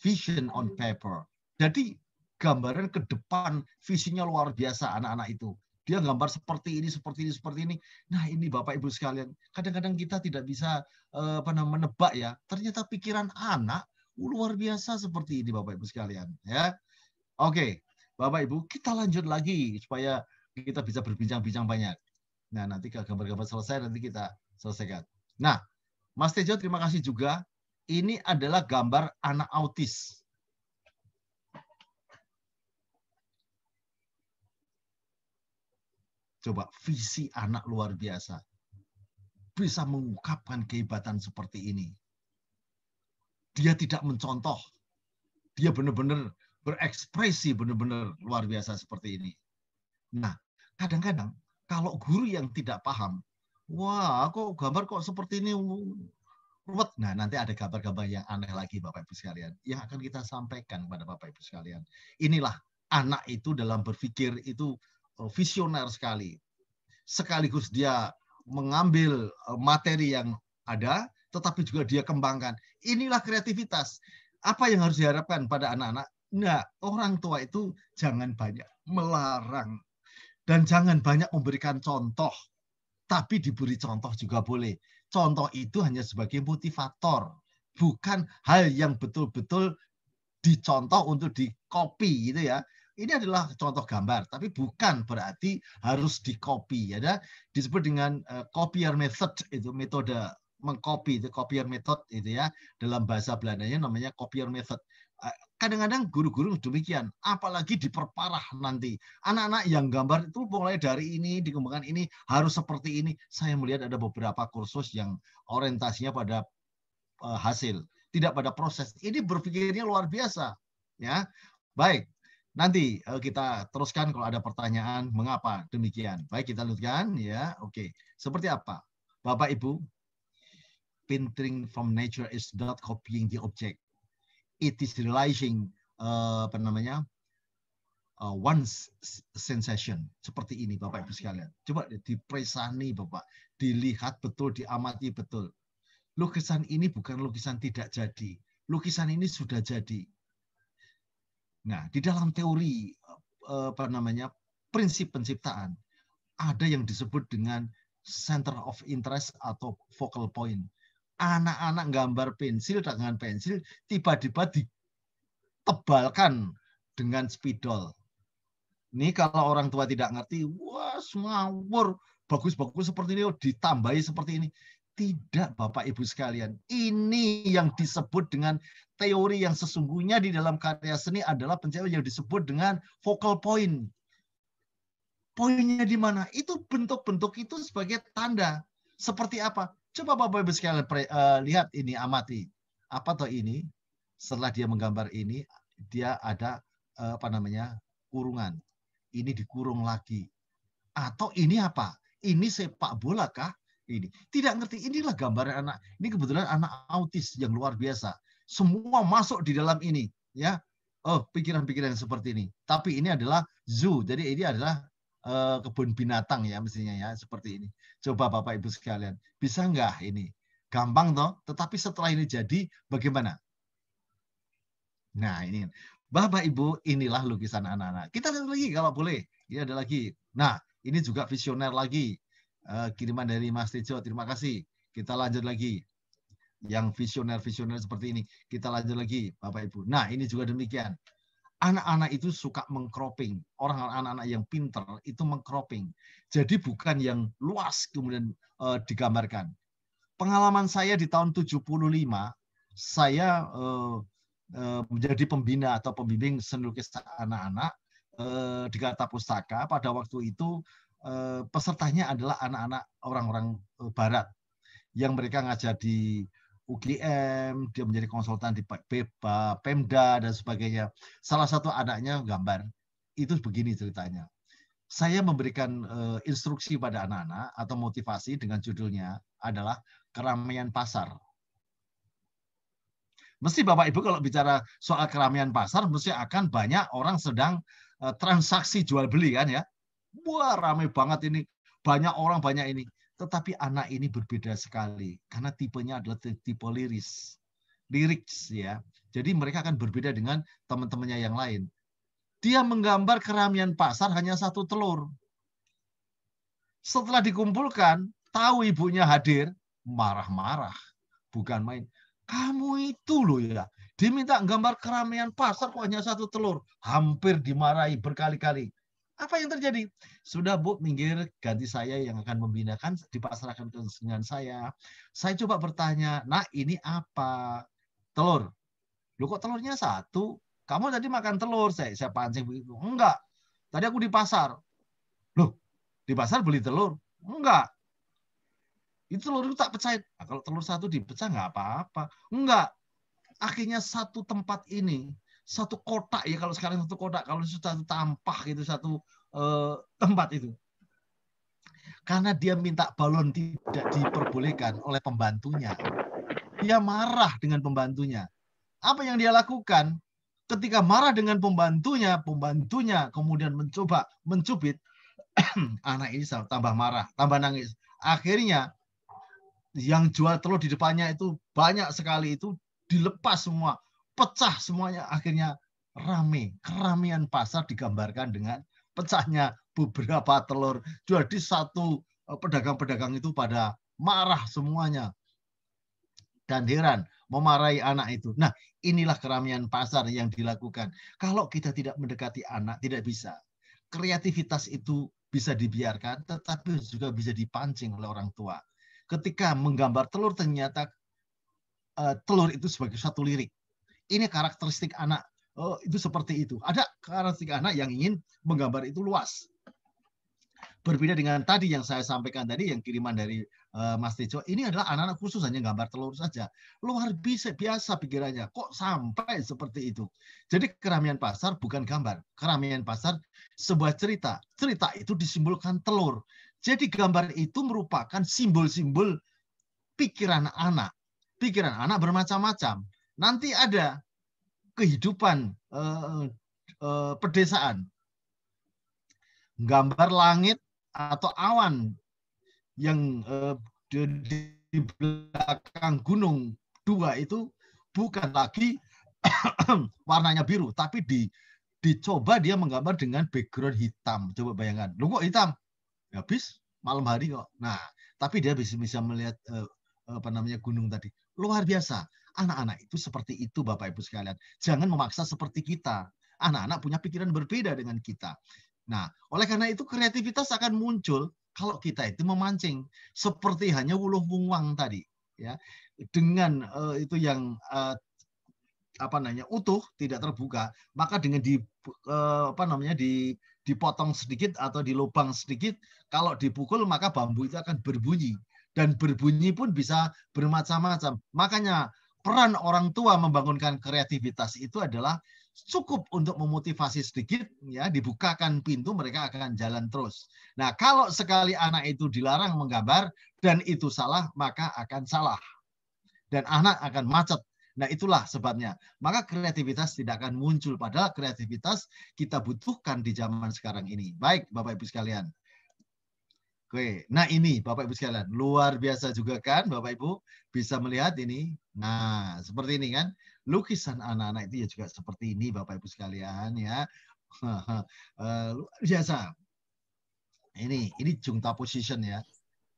vision on paper. Jadi gambaran ke depan visinya luar biasa anak-anak itu. Dia gambar seperti ini, seperti ini, seperti ini. Nah ini Bapak Ibu sekalian, kadang-kadang kita tidak bisa eh, apa namanya menebak ya. Ternyata pikiran anak luar biasa seperti ini Bapak Ibu sekalian. Ya, oke, Bapak Ibu kita lanjut lagi supaya kita bisa berbincang-bincang banyak. Nah, nanti kalau gambar-gambar selesai, nanti kita selesaikan. Nah, Mas Tejo, terima kasih juga. Ini adalah gambar anak autis. Coba visi anak luar biasa. Bisa mengungkapkan kehebatan seperti ini. Dia tidak mencontoh. Dia benar-benar berekspresi benar-benar luar biasa seperti ini. Nah, kadang-kadang kalau guru yang tidak paham, wah, kok gambar kok seperti ini ruwet. Nah, nanti ada gambar-gambar yang aneh lagi Bapak Ibu sekalian yang akan kita sampaikan kepada Bapak Ibu sekalian. Inilah anak itu dalam berpikir itu eh, visioner sekali. Sekaligus dia mengambil eh, materi yang ada, tetapi juga dia kembangkan. Inilah kreativitas. Apa yang harus diharapkan pada anak-anak? Nah, orang tua itu jangan banyak melarang dan jangan banyak memberikan contoh, tapi diberi contoh juga boleh. Contoh itu hanya sebagai motivator, bukan hal yang betul-betul dicontoh untuk dikopi gitu ya. Ini adalah contoh gambar, tapi bukan berarti harus dikopi ya. Disebut dengan uh, copier method itu metode mengcopy itu copier method itu ya dalam bahasa Belandanya namanya copier method kadang-kadang guru-guru demikian, apalagi diperparah nanti. Anak-anak yang gambar itu mulai dari ini, dikembangkan ini, harus seperti ini. Saya melihat ada beberapa kursus yang orientasinya pada uh, hasil, tidak pada proses. Ini berpikirnya luar biasa. ya Baik, nanti uh, kita teruskan kalau ada pertanyaan, mengapa demikian. Baik, kita lanjutkan. ya Oke, seperti apa? Bapak Ibu, painting from nature is not copying the object it is realizing uh, apa namanya uh, one sensation seperti ini Bapak Ibu sekalian. Coba dipresani Bapak, dilihat betul, diamati betul. Lukisan ini bukan lukisan tidak jadi. Lukisan ini sudah jadi. Nah, di dalam teori uh, apa namanya prinsip penciptaan ada yang disebut dengan center of interest atau focal point anak-anak gambar pensil dengan pensil tiba-tiba ditebalkan dengan spidol. Ini kalau orang tua tidak ngerti, wah ngawur, bagus-bagus seperti ini, oh, ditambahi seperti ini. Tidak Bapak Ibu sekalian, ini yang disebut dengan teori yang sesungguhnya di dalam karya seni adalah pencapaian yang disebut dengan focal point. Poinnya di mana? Itu bentuk-bentuk itu sebagai tanda. Seperti apa? Coba Bapak Ibu sekalian uh, lihat ini, amati. Apa toh ini? Setelah dia menggambar ini, dia ada uh, apa namanya? kurungan. Ini dikurung lagi. Atau ini apa? Ini sepak bola kah? Ini. Tidak ngerti. Inilah gambaran anak. Ini kebetulan anak autis yang luar biasa. Semua masuk di dalam ini, ya. Oh, pikiran-pikiran seperti ini. Tapi ini adalah zoo. Jadi ini adalah uh, kebun binatang ya mestinya ya seperti ini. Coba Bapak Ibu sekalian, bisa nggak ini? Gampang toh, tetapi setelah ini jadi bagaimana? Nah ini, Bapak Ibu inilah lukisan anak-anak. Kita lihat lagi kalau boleh. Ini ada lagi. Nah ini juga visioner lagi. uh, kiriman dari Mas Tejo. Terima kasih. Kita lanjut lagi. Yang visioner-visioner seperti ini. Kita lanjut lagi, Bapak Ibu. Nah, ini juga demikian. Anak-anak itu suka mengcropping. Orang anak-anak yang pinter itu mengcropping. Jadi bukan yang luas kemudian uh, digambarkan. Pengalaman saya di tahun 75, saya uh, uh, menjadi pembina atau pembimbing seni lukis anak-anak uh, di Kata Pustaka. Pada waktu itu uh, pesertanya adalah anak-anak orang-orang Barat yang mereka ngajar di UGM, dia menjadi konsultan di Pemda, dan sebagainya. Salah satu anaknya gambar. Itu begini ceritanya. Saya memberikan uh, instruksi pada anak-anak atau motivasi dengan judulnya adalah keramaian pasar. Mesti Bapak Ibu kalau bicara soal keramaian pasar, mesti akan banyak orang sedang uh, transaksi jual beli kan ya. Wah ramai banget ini, banyak orang banyak ini. Tetapi anak ini berbeda sekali karena tipenya adalah tipe liris. Lyrics ya. Jadi mereka akan berbeda dengan teman-temannya yang lain. Dia menggambar keramian pasar hanya satu telur. Setelah dikumpulkan, tahu ibunya hadir, marah-marah. Bukan main. Kamu itu loh ya, diminta gambar keramian pasar kok hanya satu telur. Hampir dimarahi berkali-kali. Apa yang terjadi? Sudah Bu, minggir, ganti saya yang akan membinakan, dipasrahkan dengan saya. Saya coba bertanya, nah ini apa? Telur. Lu kok telurnya satu? Kamu tadi makan telur, saya, saya pancing begitu. Enggak. Tadi aku di pasar. Loh, di pasar beli telur? Enggak. Itu telur itu tak pecah. Nah, kalau telur satu dipecah nggak apa-apa. Enggak. Akhirnya satu tempat ini satu kotak ya kalau sekarang satu kotak kalau satu tampah gitu satu eh, tempat itu. Karena dia minta balon tidak diperbolehkan oleh pembantunya. Dia marah dengan pembantunya. Apa yang dia lakukan? Ketika marah dengan pembantunya pembantunya kemudian mencoba mencubit anak ini tambah marah tambah nangis. Akhirnya yang jual telur di depannya itu banyak sekali itu dilepas semua pecah semuanya akhirnya rame keramian pasar digambarkan dengan pecahnya beberapa telur jadi satu eh, pedagang-pedagang itu pada marah semuanya dan heran memarahi anak itu. Nah, inilah keramian pasar yang dilakukan. Kalau kita tidak mendekati anak, tidak bisa. Kreativitas itu bisa dibiarkan, tetapi juga bisa dipancing oleh orang tua. Ketika menggambar telur, ternyata uh, telur itu sebagai satu lirik ini karakteristik anak oh, itu seperti itu. Ada karakteristik anak yang ingin menggambar itu luas. Berbeda dengan tadi yang saya sampaikan tadi yang kiriman dari uh, Mas Tejo, ini adalah anak-anak khusus hanya gambar telur saja. Luar biasa biasa pikirannya. Kok sampai seperti itu? Jadi keramian pasar bukan gambar. Keramian pasar sebuah cerita. Cerita itu disimbolkan telur. Jadi gambar itu merupakan simbol-simbol pikiran anak. Pikiran anak bermacam-macam nanti ada kehidupan uh, uh, pedesaan. Gambar langit atau awan yang uh, di, di belakang gunung dua itu bukan lagi warnanya biru, tapi di dicoba dia menggambar dengan background hitam. Coba bayangkan, lu kok hitam? Habis malam hari kok. Nah, tapi dia bisa bisa melihat uh, apa namanya gunung tadi. Luar biasa. Anak-anak itu seperti itu Bapak Ibu sekalian. Jangan memaksa seperti kita. Anak-anak punya pikiran berbeda dengan kita. Nah, oleh karena itu kreativitas akan muncul kalau kita itu memancing seperti hanya wuluh wungwang tadi ya. Dengan uh, itu yang uh, apa namanya utuh tidak terbuka, maka dengan di uh, apa namanya di dipotong sedikit atau dilubang sedikit, kalau dipukul maka bambu itu akan berbunyi dan berbunyi pun bisa bermacam-macam. Makanya peran orang tua membangunkan kreativitas itu adalah cukup untuk memotivasi sedikit ya dibukakan pintu mereka akan jalan terus. Nah, kalau sekali anak itu dilarang menggambar dan itu salah maka akan salah. Dan anak akan macet. Nah, itulah sebabnya. Maka kreativitas tidak akan muncul padahal kreativitas kita butuhkan di zaman sekarang ini. Baik, Bapak Ibu sekalian. Oke, nah ini Bapak Ibu sekalian, luar biasa juga kan Bapak Ibu bisa melihat ini. Nah, seperti ini kan. Lukisan anak-anak itu ya juga seperti ini Bapak Ibu sekalian ya. uh, luar biasa. Ini ini junta position ya.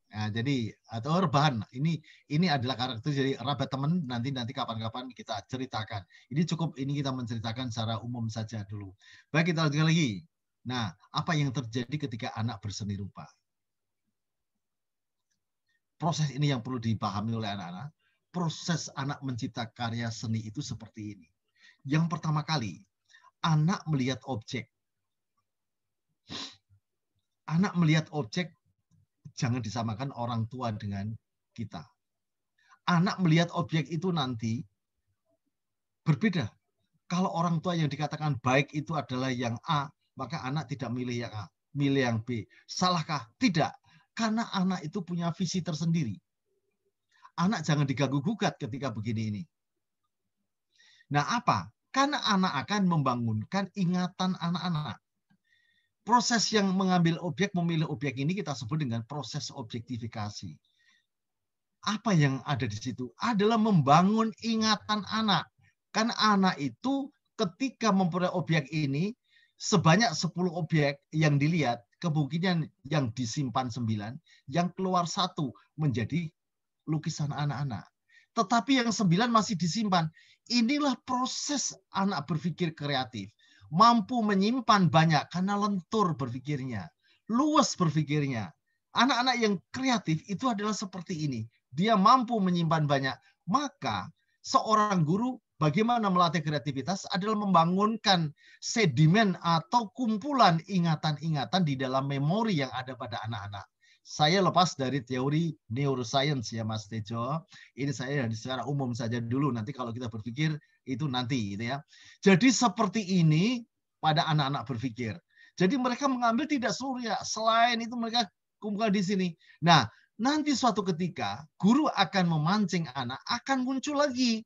Nah, jadi atau rebahan. Ini ini adalah karakter jadi rabat teman nanti nanti kapan-kapan kita ceritakan. Ini cukup ini kita menceritakan secara umum saja dulu. Baik kita lanjutkan lagi. Nah, apa yang terjadi ketika anak berseni rupa? Proses ini yang perlu dipahami oleh anak-anak. Proses anak mencipta karya seni itu seperti ini. Yang pertama kali, anak melihat objek. Anak melihat objek jangan disamakan orang tua dengan kita. Anak melihat objek itu nanti berbeda. Kalau orang tua yang dikatakan baik itu adalah yang A, maka anak tidak milih yang A, milih yang B. Salahkah? Tidak. Karena anak itu punya visi tersendiri. Anak jangan diganggu-gugat ketika begini ini. Nah apa? Karena anak akan membangunkan ingatan anak-anak proses yang mengambil objek, memilih objek ini kita sebut dengan proses objektifikasi. Apa yang ada di situ? Adalah membangun ingatan anak. Kan anak itu ketika memperoleh objek ini, sebanyak 10 objek yang dilihat, kemungkinan yang disimpan 9, yang keluar satu menjadi lukisan anak-anak. Tetapi yang 9 masih disimpan. Inilah proses anak berpikir kreatif mampu menyimpan banyak karena lentur berpikirnya, luas berpikirnya. Anak-anak yang kreatif itu adalah seperti ini. Dia mampu menyimpan banyak. Maka seorang guru bagaimana melatih kreativitas adalah membangunkan sedimen atau kumpulan ingatan-ingatan di dalam memori yang ada pada anak-anak. Saya lepas dari teori neuroscience ya Mas Tejo. Ini saya secara umum saja dulu. Nanti kalau kita berpikir itu nanti gitu ya. Jadi seperti ini pada anak-anak berpikir. Jadi mereka mengambil tidak seluruh ya, selain itu mereka kumpul di sini. Nah, nanti suatu ketika guru akan memancing anak akan muncul lagi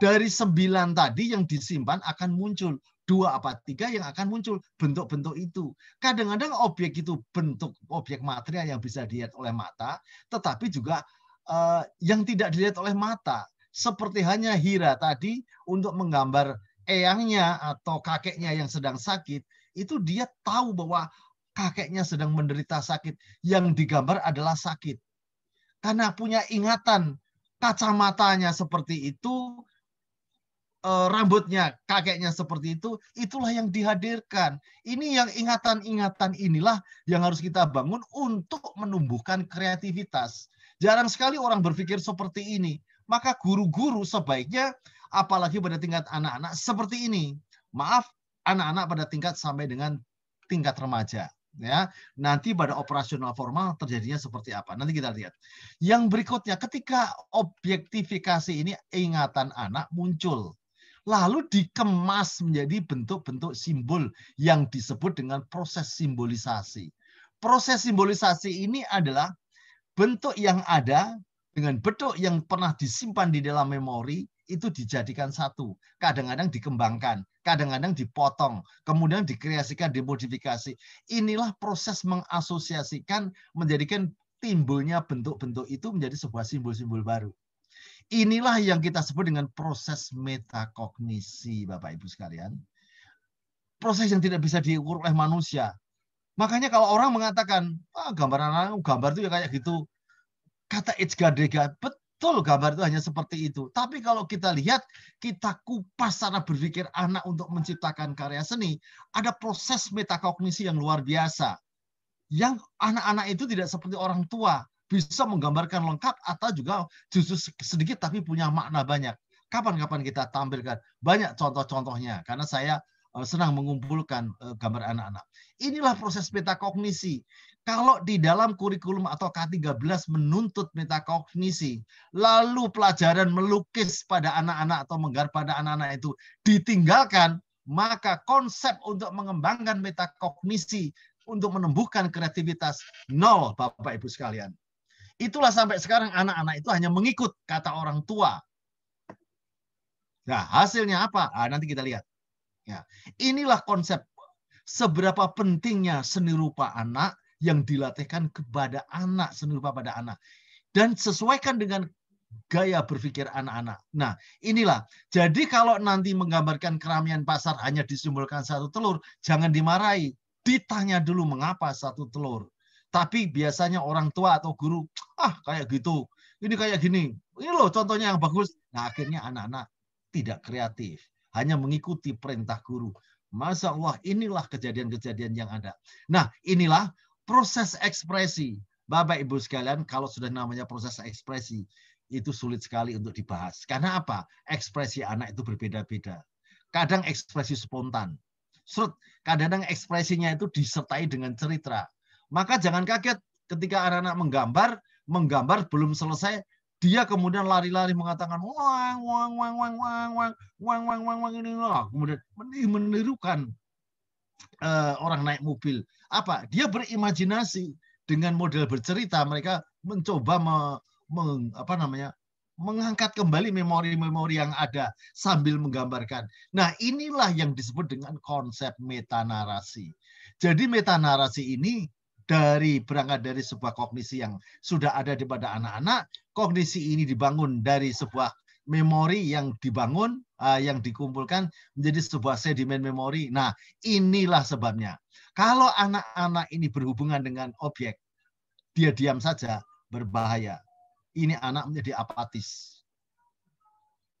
dari sembilan tadi yang disimpan akan muncul dua apa tiga yang akan muncul bentuk-bentuk itu. Kadang-kadang objek itu bentuk objek material yang bisa dilihat oleh mata, tetapi juga uh, yang tidak dilihat oleh mata seperti hanya Hira tadi untuk menggambar eyangnya atau kakeknya yang sedang sakit, itu dia tahu bahwa kakeknya sedang menderita sakit. Yang digambar adalah sakit. Karena punya ingatan kacamatanya seperti itu, eh, rambutnya kakeknya seperti itu, itulah yang dihadirkan. Ini yang ingatan-ingatan inilah yang harus kita bangun untuk menumbuhkan kreativitas. Jarang sekali orang berpikir seperti ini maka guru-guru sebaiknya apalagi pada tingkat anak-anak seperti ini. Maaf, anak-anak pada tingkat sampai dengan tingkat remaja ya nanti pada operasional formal terjadinya seperti apa nanti kita lihat yang berikutnya ketika objektifikasi ini ingatan anak muncul lalu dikemas menjadi bentuk-bentuk simbol yang disebut dengan proses simbolisasi proses simbolisasi ini adalah bentuk yang ada dengan bentuk yang pernah disimpan di dalam memori itu dijadikan satu. Kadang-kadang dikembangkan, kadang-kadang dipotong, kemudian dikreasikan, dimodifikasi. Inilah proses mengasosiasikan, menjadikan timbulnya bentuk-bentuk itu menjadi sebuah simbol-simbol baru. Inilah yang kita sebut dengan proses metakognisi, Bapak Ibu sekalian. Proses yang tidak bisa diukur oleh manusia. Makanya kalau orang mengatakan, ah, gambar anak gambar itu ya kayak gitu, kata Itsgadega, betul gambar itu hanya seperti itu. Tapi kalau kita lihat, kita kupas cara berpikir anak untuk menciptakan karya seni, ada proses metakognisi yang luar biasa. Yang anak-anak itu tidak seperti orang tua, bisa menggambarkan lengkap atau juga justru sedikit tapi punya makna banyak. Kapan-kapan kita tampilkan banyak contoh-contohnya karena saya eh, senang mengumpulkan eh, gambar anak-anak. Inilah proses metakognisi. Kalau di dalam kurikulum atau K13 menuntut metakognisi, lalu pelajaran melukis pada anak-anak atau menggambar pada anak-anak itu ditinggalkan, maka konsep untuk mengembangkan metakognisi untuk menumbuhkan kreativitas nol Bapak Ibu sekalian. Itulah sampai sekarang anak-anak itu hanya mengikut kata orang tua. Nah, hasilnya apa? Nah, nanti kita lihat. Ya. Inilah konsep seberapa pentingnya seni rupa anak yang dilatihkan kepada anak, seni rupa pada anak. Dan sesuaikan dengan gaya berpikir anak-anak. Nah, inilah. Jadi kalau nanti menggambarkan keramian pasar hanya disimbolkan satu telur, jangan dimarahi. Ditanya dulu mengapa satu telur. Tapi biasanya orang tua atau guru, ah kayak gitu, ini kayak gini, ini loh contohnya yang bagus. Nah akhirnya anak-anak tidak kreatif, hanya mengikuti perintah guru. Masya Allah, inilah kejadian-kejadian yang ada. Nah, inilah proses ekspresi. Bapak Ibu sekalian, kalau sudah namanya proses ekspresi, itu sulit sekali untuk dibahas. Karena apa? Ekspresi anak itu berbeda-beda. Kadang ekspresi spontan. kadang-kadang ekspresinya itu disertai dengan cerita. Maka jangan kaget ketika anak-anak menggambar, menggambar belum selesai, dia kemudian lari-lari mengatakan wang wang wang wang wang wang wang wang wang wang ini kemudian menirukan uh, orang naik mobil apa dia berimajinasi dengan model bercerita mereka mencoba me, me, apa namanya mengangkat kembali memori-memori yang ada sambil menggambarkan. Nah, inilah yang disebut dengan konsep metanarasi. Jadi metanarasi ini dari berangkat dari sebuah kognisi yang sudah ada di pada anak-anak, kognisi ini dibangun dari sebuah memori yang dibangun, uh, yang dikumpulkan menjadi sebuah sedimen memori. Nah, inilah sebabnya. Kalau anak-anak ini berhubungan dengan objek, dia diam saja, berbahaya. Ini anak menjadi apatis.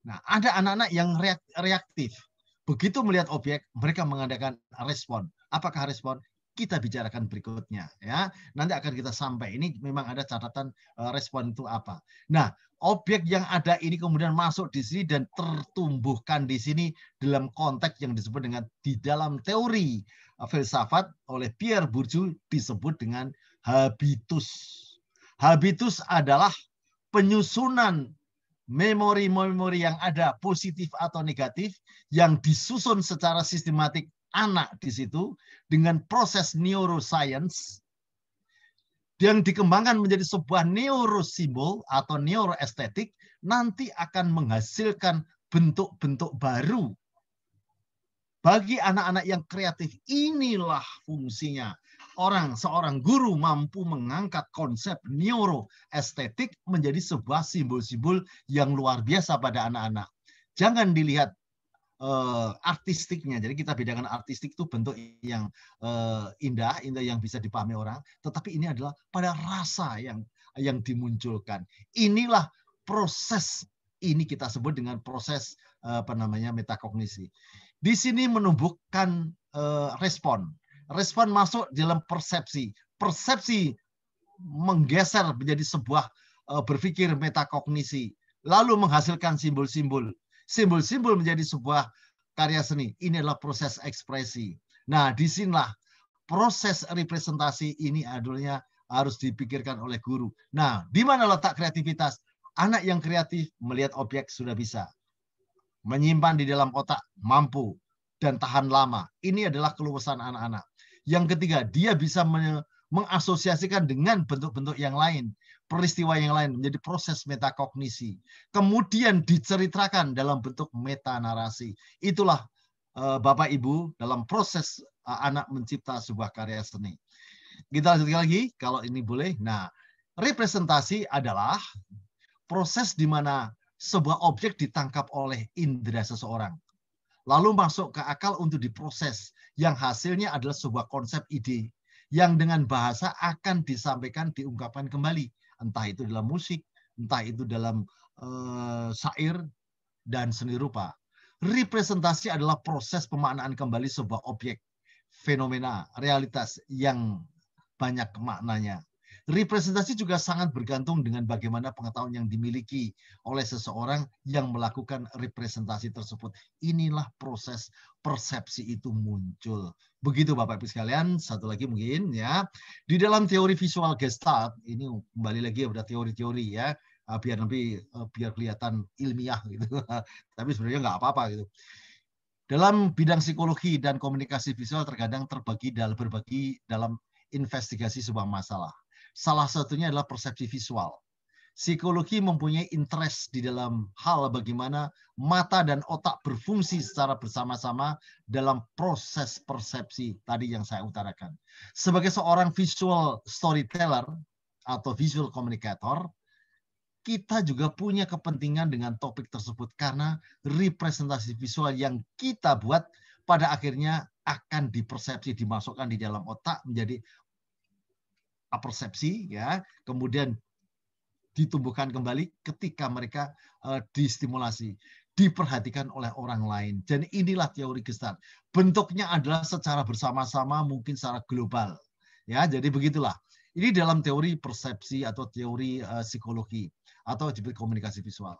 Nah, ada anak-anak yang reaktif. Begitu melihat objek, mereka mengadakan respon. Apakah respon? Kita bicarakan berikutnya ya. Nanti akan kita sampai ini memang ada catatan uh, respon itu apa. Nah, objek yang ada ini kemudian masuk di sini dan tertumbuhkan di sini dalam konteks yang disebut dengan di dalam teori uh, filsafat oleh Pierre Bourdieu disebut dengan habitus. Habitus adalah penyusunan memori-memori yang ada positif atau negatif yang disusun secara sistematik anak di situ dengan proses neuroscience yang dikembangkan menjadi sebuah neurosimbol atau neuroestetik nanti akan menghasilkan bentuk-bentuk baru bagi anak-anak yang kreatif. Inilah fungsinya. Orang seorang guru mampu mengangkat konsep neuroestetik menjadi sebuah simbol-simbol yang luar biasa pada anak-anak. Jangan dilihat uh, artistiknya. Jadi kita bedakan artistik itu bentuk yang uh, indah, indah yang bisa dipahami orang, tetapi ini adalah pada rasa yang yang dimunculkan. Inilah proses ini kita sebut dengan proses uh, apa namanya metakognisi. Di sini menumbuhkan uh, respon. Respon masuk dalam persepsi. Persepsi menggeser menjadi sebuah uh, berpikir metakognisi, lalu menghasilkan simbol-simbol simbol-simbol menjadi sebuah karya seni. Ini adalah proses ekspresi. Nah, di sinilah proses representasi ini adulnya harus dipikirkan oleh guru. Nah, di mana letak kreativitas? Anak yang kreatif melihat objek sudah bisa. Menyimpan di dalam otak mampu dan tahan lama. Ini adalah keluasan anak-anak. Yang ketiga, dia bisa mengasosiasikan dengan bentuk-bentuk yang lain peristiwa yang lain menjadi proses metakognisi. Kemudian diceritakan dalam bentuk metanarasi. Itulah uh, Bapak Ibu dalam proses uh, anak mencipta sebuah karya seni. Kita lanjutkan lagi kalau ini boleh. Nah, representasi adalah proses di mana sebuah objek ditangkap oleh indera seseorang. Lalu masuk ke akal untuk diproses yang hasilnya adalah sebuah konsep ide yang dengan bahasa akan disampaikan diungkapkan kembali entah itu dalam musik, entah itu dalam uh, syair dan seni rupa. Representasi adalah proses pemaknaan kembali sebuah objek, fenomena, realitas yang banyak maknanya. Representasi juga sangat bergantung dengan bagaimana pengetahuan yang dimiliki oleh seseorang yang melakukan representasi tersebut. Inilah proses persepsi itu muncul. Begitu Bapak Ibu sekalian, satu lagi mungkin ya. Di dalam teori visual gestalt, ini kembali lagi pada teori-teori ya, ah, biar nanti eh, biar kelihatan ilmiah gitu. Tapi sebenarnya nggak apa-apa gitu. Dalam bidang psikologi dan komunikasi visual terkadang terbagi dalam berbagi dalam investigasi sebuah masalah. Salah satunya adalah persepsi visual. Psikologi mempunyai interest di dalam hal bagaimana mata dan otak berfungsi secara bersama-sama dalam proses persepsi tadi yang saya utarakan. Sebagai seorang visual storyteller atau visual communicator, kita juga punya kepentingan dengan topik tersebut karena representasi visual yang kita buat pada akhirnya akan dipersepsi dimasukkan di dalam otak menjadi apersepsi ya, kemudian ditumbuhkan kembali ketika mereka uh, distimulasi, diperhatikan oleh orang lain. Dan inilah teori Gestalt. Bentuknya adalah secara bersama-sama mungkin secara global. Ya, jadi begitulah. Ini dalam teori persepsi atau teori uh, psikologi atau disebut komunikasi visual.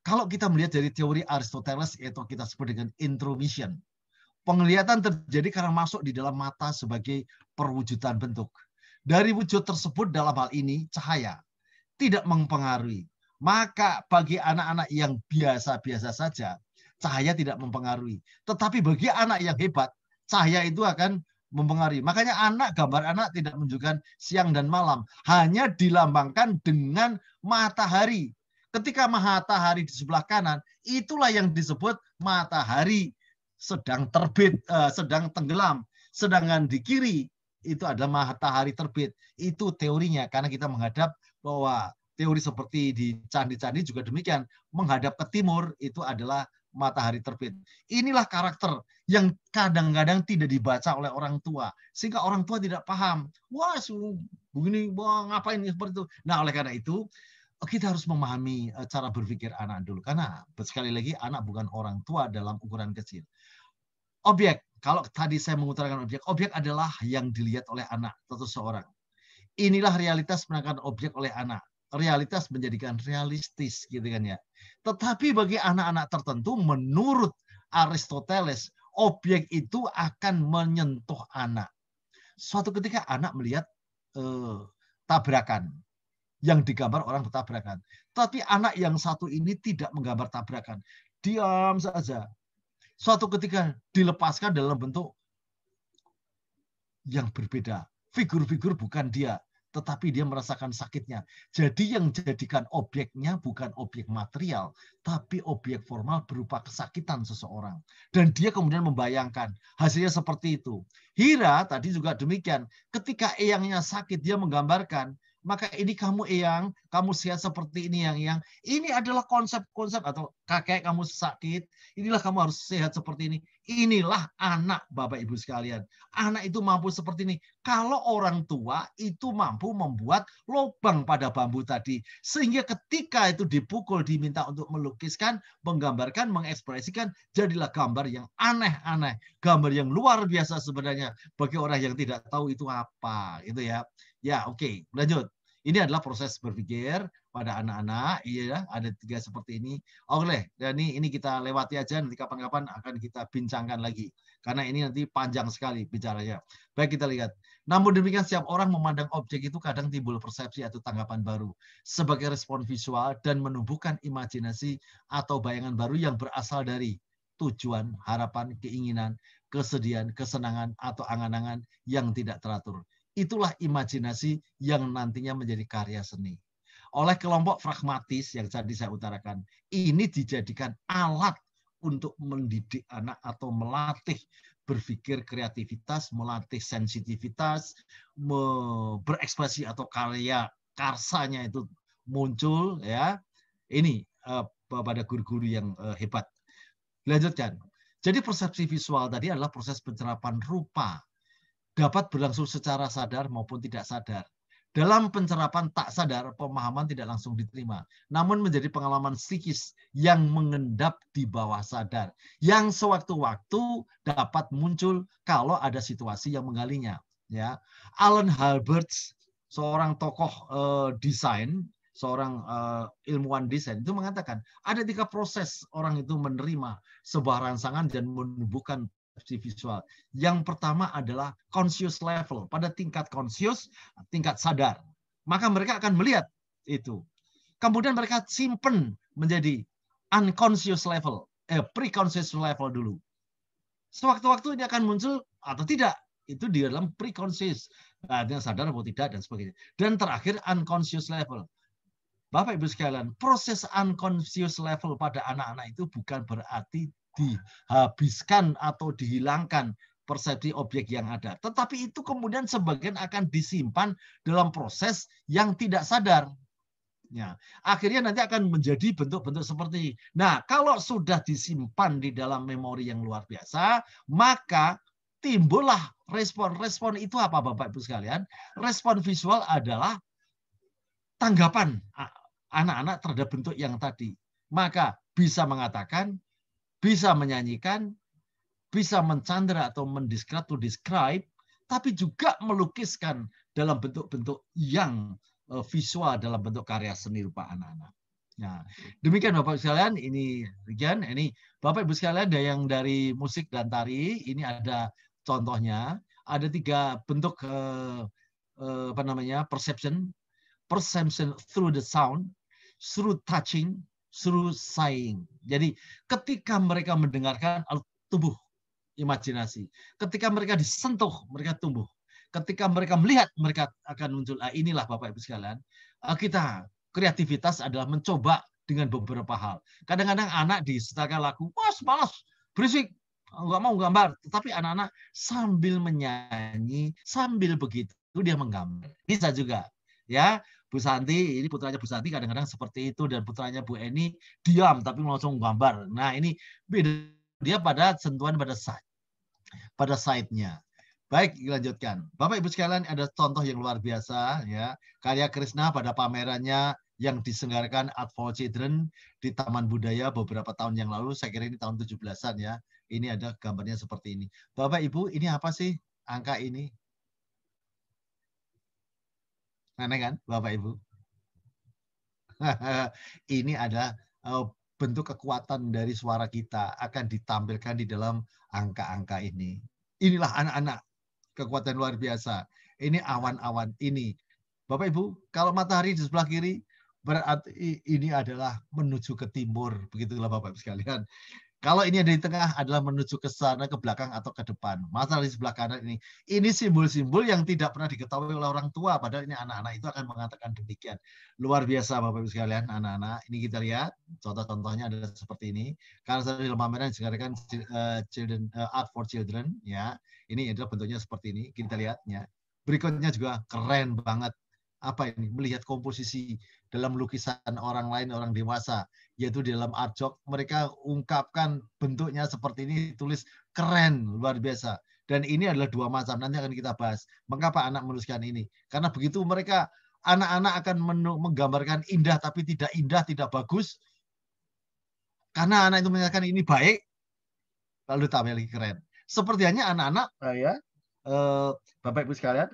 Kalau kita melihat dari teori Aristoteles yaitu kita sebut dengan intromission. Penglihatan terjadi karena masuk di dalam mata sebagai perwujudan bentuk. Dari wujud tersebut dalam hal ini cahaya tidak mempengaruhi. Maka bagi anak-anak yang biasa-biasa saja, cahaya tidak mempengaruhi. Tetapi bagi anak yang hebat, cahaya itu akan mempengaruhi. Makanya anak gambar anak tidak menunjukkan siang dan malam, hanya dilambangkan dengan matahari. Ketika matahari di sebelah kanan, itulah yang disebut matahari sedang terbit, uh, sedang tenggelam. Sedangkan di kiri itu adalah matahari terbit. Itu teorinya karena kita menghadap bahwa teori seperti di candi-candi juga demikian. Menghadap ke timur itu adalah matahari terbit. Inilah karakter yang kadang-kadang tidak dibaca oleh orang tua. Sehingga orang tua tidak paham. Wah, begini, wah, ngapain seperti itu. Nah, oleh karena itu, kita harus memahami eh, cara berpikir anak dulu karena sekali lagi anak bukan orang tua dalam ukuran kecil. Objek, kalau tadi saya mengutarakan objek, objek adalah yang dilihat oleh anak atau seorang. Inilah realitas menangkan objek oleh anak. Realitas menjadikan realistis gitu kan ya. Tetapi bagi anak-anak tertentu menurut Aristoteles, objek itu akan menyentuh anak. Suatu ketika anak melihat eh, tabrakan yang digambar orang bertabrakan. Tapi anak yang satu ini tidak menggambar tabrakan. Diam saja. Suatu ketika dilepaskan dalam bentuk yang berbeda. Figur-figur bukan dia, tetapi dia merasakan sakitnya. Jadi yang jadikan objeknya bukan objek material, tapi objek formal berupa kesakitan seseorang. Dan dia kemudian membayangkan hasilnya seperti itu. Hira tadi juga demikian. Ketika eyangnya sakit, dia menggambarkan maka ini kamu yang kamu sehat seperti ini yang yang ini adalah konsep-konsep atau kakek kamu sakit, inilah kamu harus sehat seperti ini. Inilah anak Bapak Ibu sekalian. Anak itu mampu seperti ini. Kalau orang tua itu mampu membuat lubang pada bambu tadi sehingga ketika itu dipukul diminta untuk melukiskan, menggambarkan, mengekspresikan jadilah gambar yang aneh-aneh, gambar yang luar biasa sebenarnya bagi orang yang tidak tahu itu apa, gitu ya. Ya, oke, okay. lanjut. Ini adalah proses berpikir pada anak-anak, iya ada tiga seperti ini. Oke, dan ini ini kita lewati aja nanti kapan-kapan akan kita bincangkan lagi. Karena ini nanti panjang sekali bicaranya. Baik kita lihat. Namun demikian setiap orang memandang objek itu kadang timbul persepsi atau tanggapan baru sebagai respon visual dan menumbuhkan imajinasi atau bayangan baru yang berasal dari tujuan, harapan, keinginan, kesedihan, kesenangan atau angan-angan yang tidak teratur itulah imajinasi yang nantinya menjadi karya seni. Oleh kelompok pragmatis yang tadi saya utarakan, ini dijadikan alat untuk mendidik anak atau melatih berpikir kreativitas, melatih sensitivitas, berekspresi atau karya karsanya itu muncul ya. Ini uh, pada guru-guru yang uh, hebat. Lanjutkan. Jadi persepsi visual tadi adalah proses pencerapan rupa dapat berlangsung secara sadar maupun tidak sadar. Dalam pencerapan tak sadar, pemahaman tidak langsung diterima, namun menjadi pengalaman psikis yang mengendap di bawah sadar, yang sewaktu-waktu dapat muncul kalau ada situasi yang menggalinya. Ya, Alan Halbert, seorang tokoh uh, desain, seorang uh, ilmuwan desain itu mengatakan ada tiga proses orang itu menerima sebuah rangsangan dan menumbuhkan persepsi visual. Yang pertama adalah conscious level. Pada tingkat conscious, tingkat sadar. Maka mereka akan melihat itu. Kemudian mereka simpen menjadi unconscious level. Eh, preconscious level dulu. Sewaktu-waktu ini akan muncul atau tidak. Itu di dalam preconscious. Artinya sadar atau tidak dan sebagainya. Dan terakhir unconscious level. Bapak Ibu sekalian, proses unconscious level pada anak-anak itu bukan berarti dihabiskan atau dihilangkan persepsi objek yang ada. Tetapi itu kemudian sebagian akan disimpan dalam proses yang tidak sadar. Ya, akhirnya nanti akan menjadi bentuk-bentuk seperti ini. Nah, kalau sudah disimpan di dalam memori yang luar biasa, maka timbullah respon. Respon itu apa Bapak Ibu sekalian? Respon visual adalah tanggapan anak-anak terhadap bentuk yang tadi. Maka bisa mengatakan, bisa menyanyikan, bisa mencandra atau mendescribe to describe, tapi juga melukiskan dalam bentuk-bentuk yang eh, visual dalam bentuk karya seni rupa anak-anak. Nah, demikian Bapak Ibu sekalian, ini Rian, ini Bapak Ibu sekalian ada yang dari musik dan tari, ini ada contohnya, ada tiga bentuk eh, eh, apa namanya perception, perception through the sound, through touching, through sighing. Jadi ketika mereka mendengarkan tumbuh imajinasi. Ketika mereka disentuh, mereka tumbuh. Ketika mereka melihat, mereka akan muncul. Ah, inilah Bapak Ibu sekalian. Ah, kita kreativitas adalah mencoba dengan beberapa hal. Kadang-kadang anak disertakan lagu, mas malas, berisik, nggak mau gambar. Tetapi anak-anak sambil menyanyi, sambil begitu dia menggambar. Bisa juga. Ya, Bu Santi, ini putranya Bu Santi kadang-kadang seperti itu dan putranya Bu Eni diam tapi langsung gambar. Nah, ini beda dia pada sentuhan pada side. Pada side-nya. Baik, lanjutkan. Bapak Ibu sekalian ada contoh yang luar biasa ya. Karya Krishna pada pamerannya yang disenggarakan Art for Children di Taman Budaya beberapa tahun yang lalu. Saya kira ini tahun 17-an ya. Ini ada gambarnya seperti ini. Bapak Ibu, ini apa sih angka ini? Aneh kan, Bapak Ibu? ini ada eh, bentuk kekuatan dari suara kita akan ditampilkan di dalam angka-angka ini. Inilah anak-anak kekuatan luar biasa. Ini awan-awan ini. Bapak Ibu, kalau matahari di sebelah kiri, berarti ini adalah menuju ke timur, begitulah Bapak Ibu sekalian. Kalau ini ada di tengah adalah menuju ke sana, ke belakang atau ke depan. Masalah di sebelah kanan ini, ini simbol-simbol yang tidak pernah diketahui oleh orang tua. Padahal ini anak-anak itu akan mengatakan demikian. Luar biasa Bapak Ibu sekalian, anak-anak. Ini kita lihat, contoh-contohnya adalah seperti ini. Karena saya di pameran disediakan uh, children uh, art for children, ya. Ini adalah bentuknya seperti ini. Kita lihat, ya. Berikutnya juga keren banget apa ini melihat komposisi dalam lukisan orang lain orang dewasa yaitu di dalam art jog mereka ungkapkan bentuknya seperti ini tulis keren luar biasa. Dan ini adalah dua macam nanti akan kita bahas. Mengapa anak menuliskan ini? Karena begitu mereka anak-anak akan menggambarkan indah tapi tidak indah tidak bagus. Karena anak itu mengatakan ini baik lalu tambah lagi keren. Seperti hanya anak-anak ya. eh, Bapak Ibu sekalian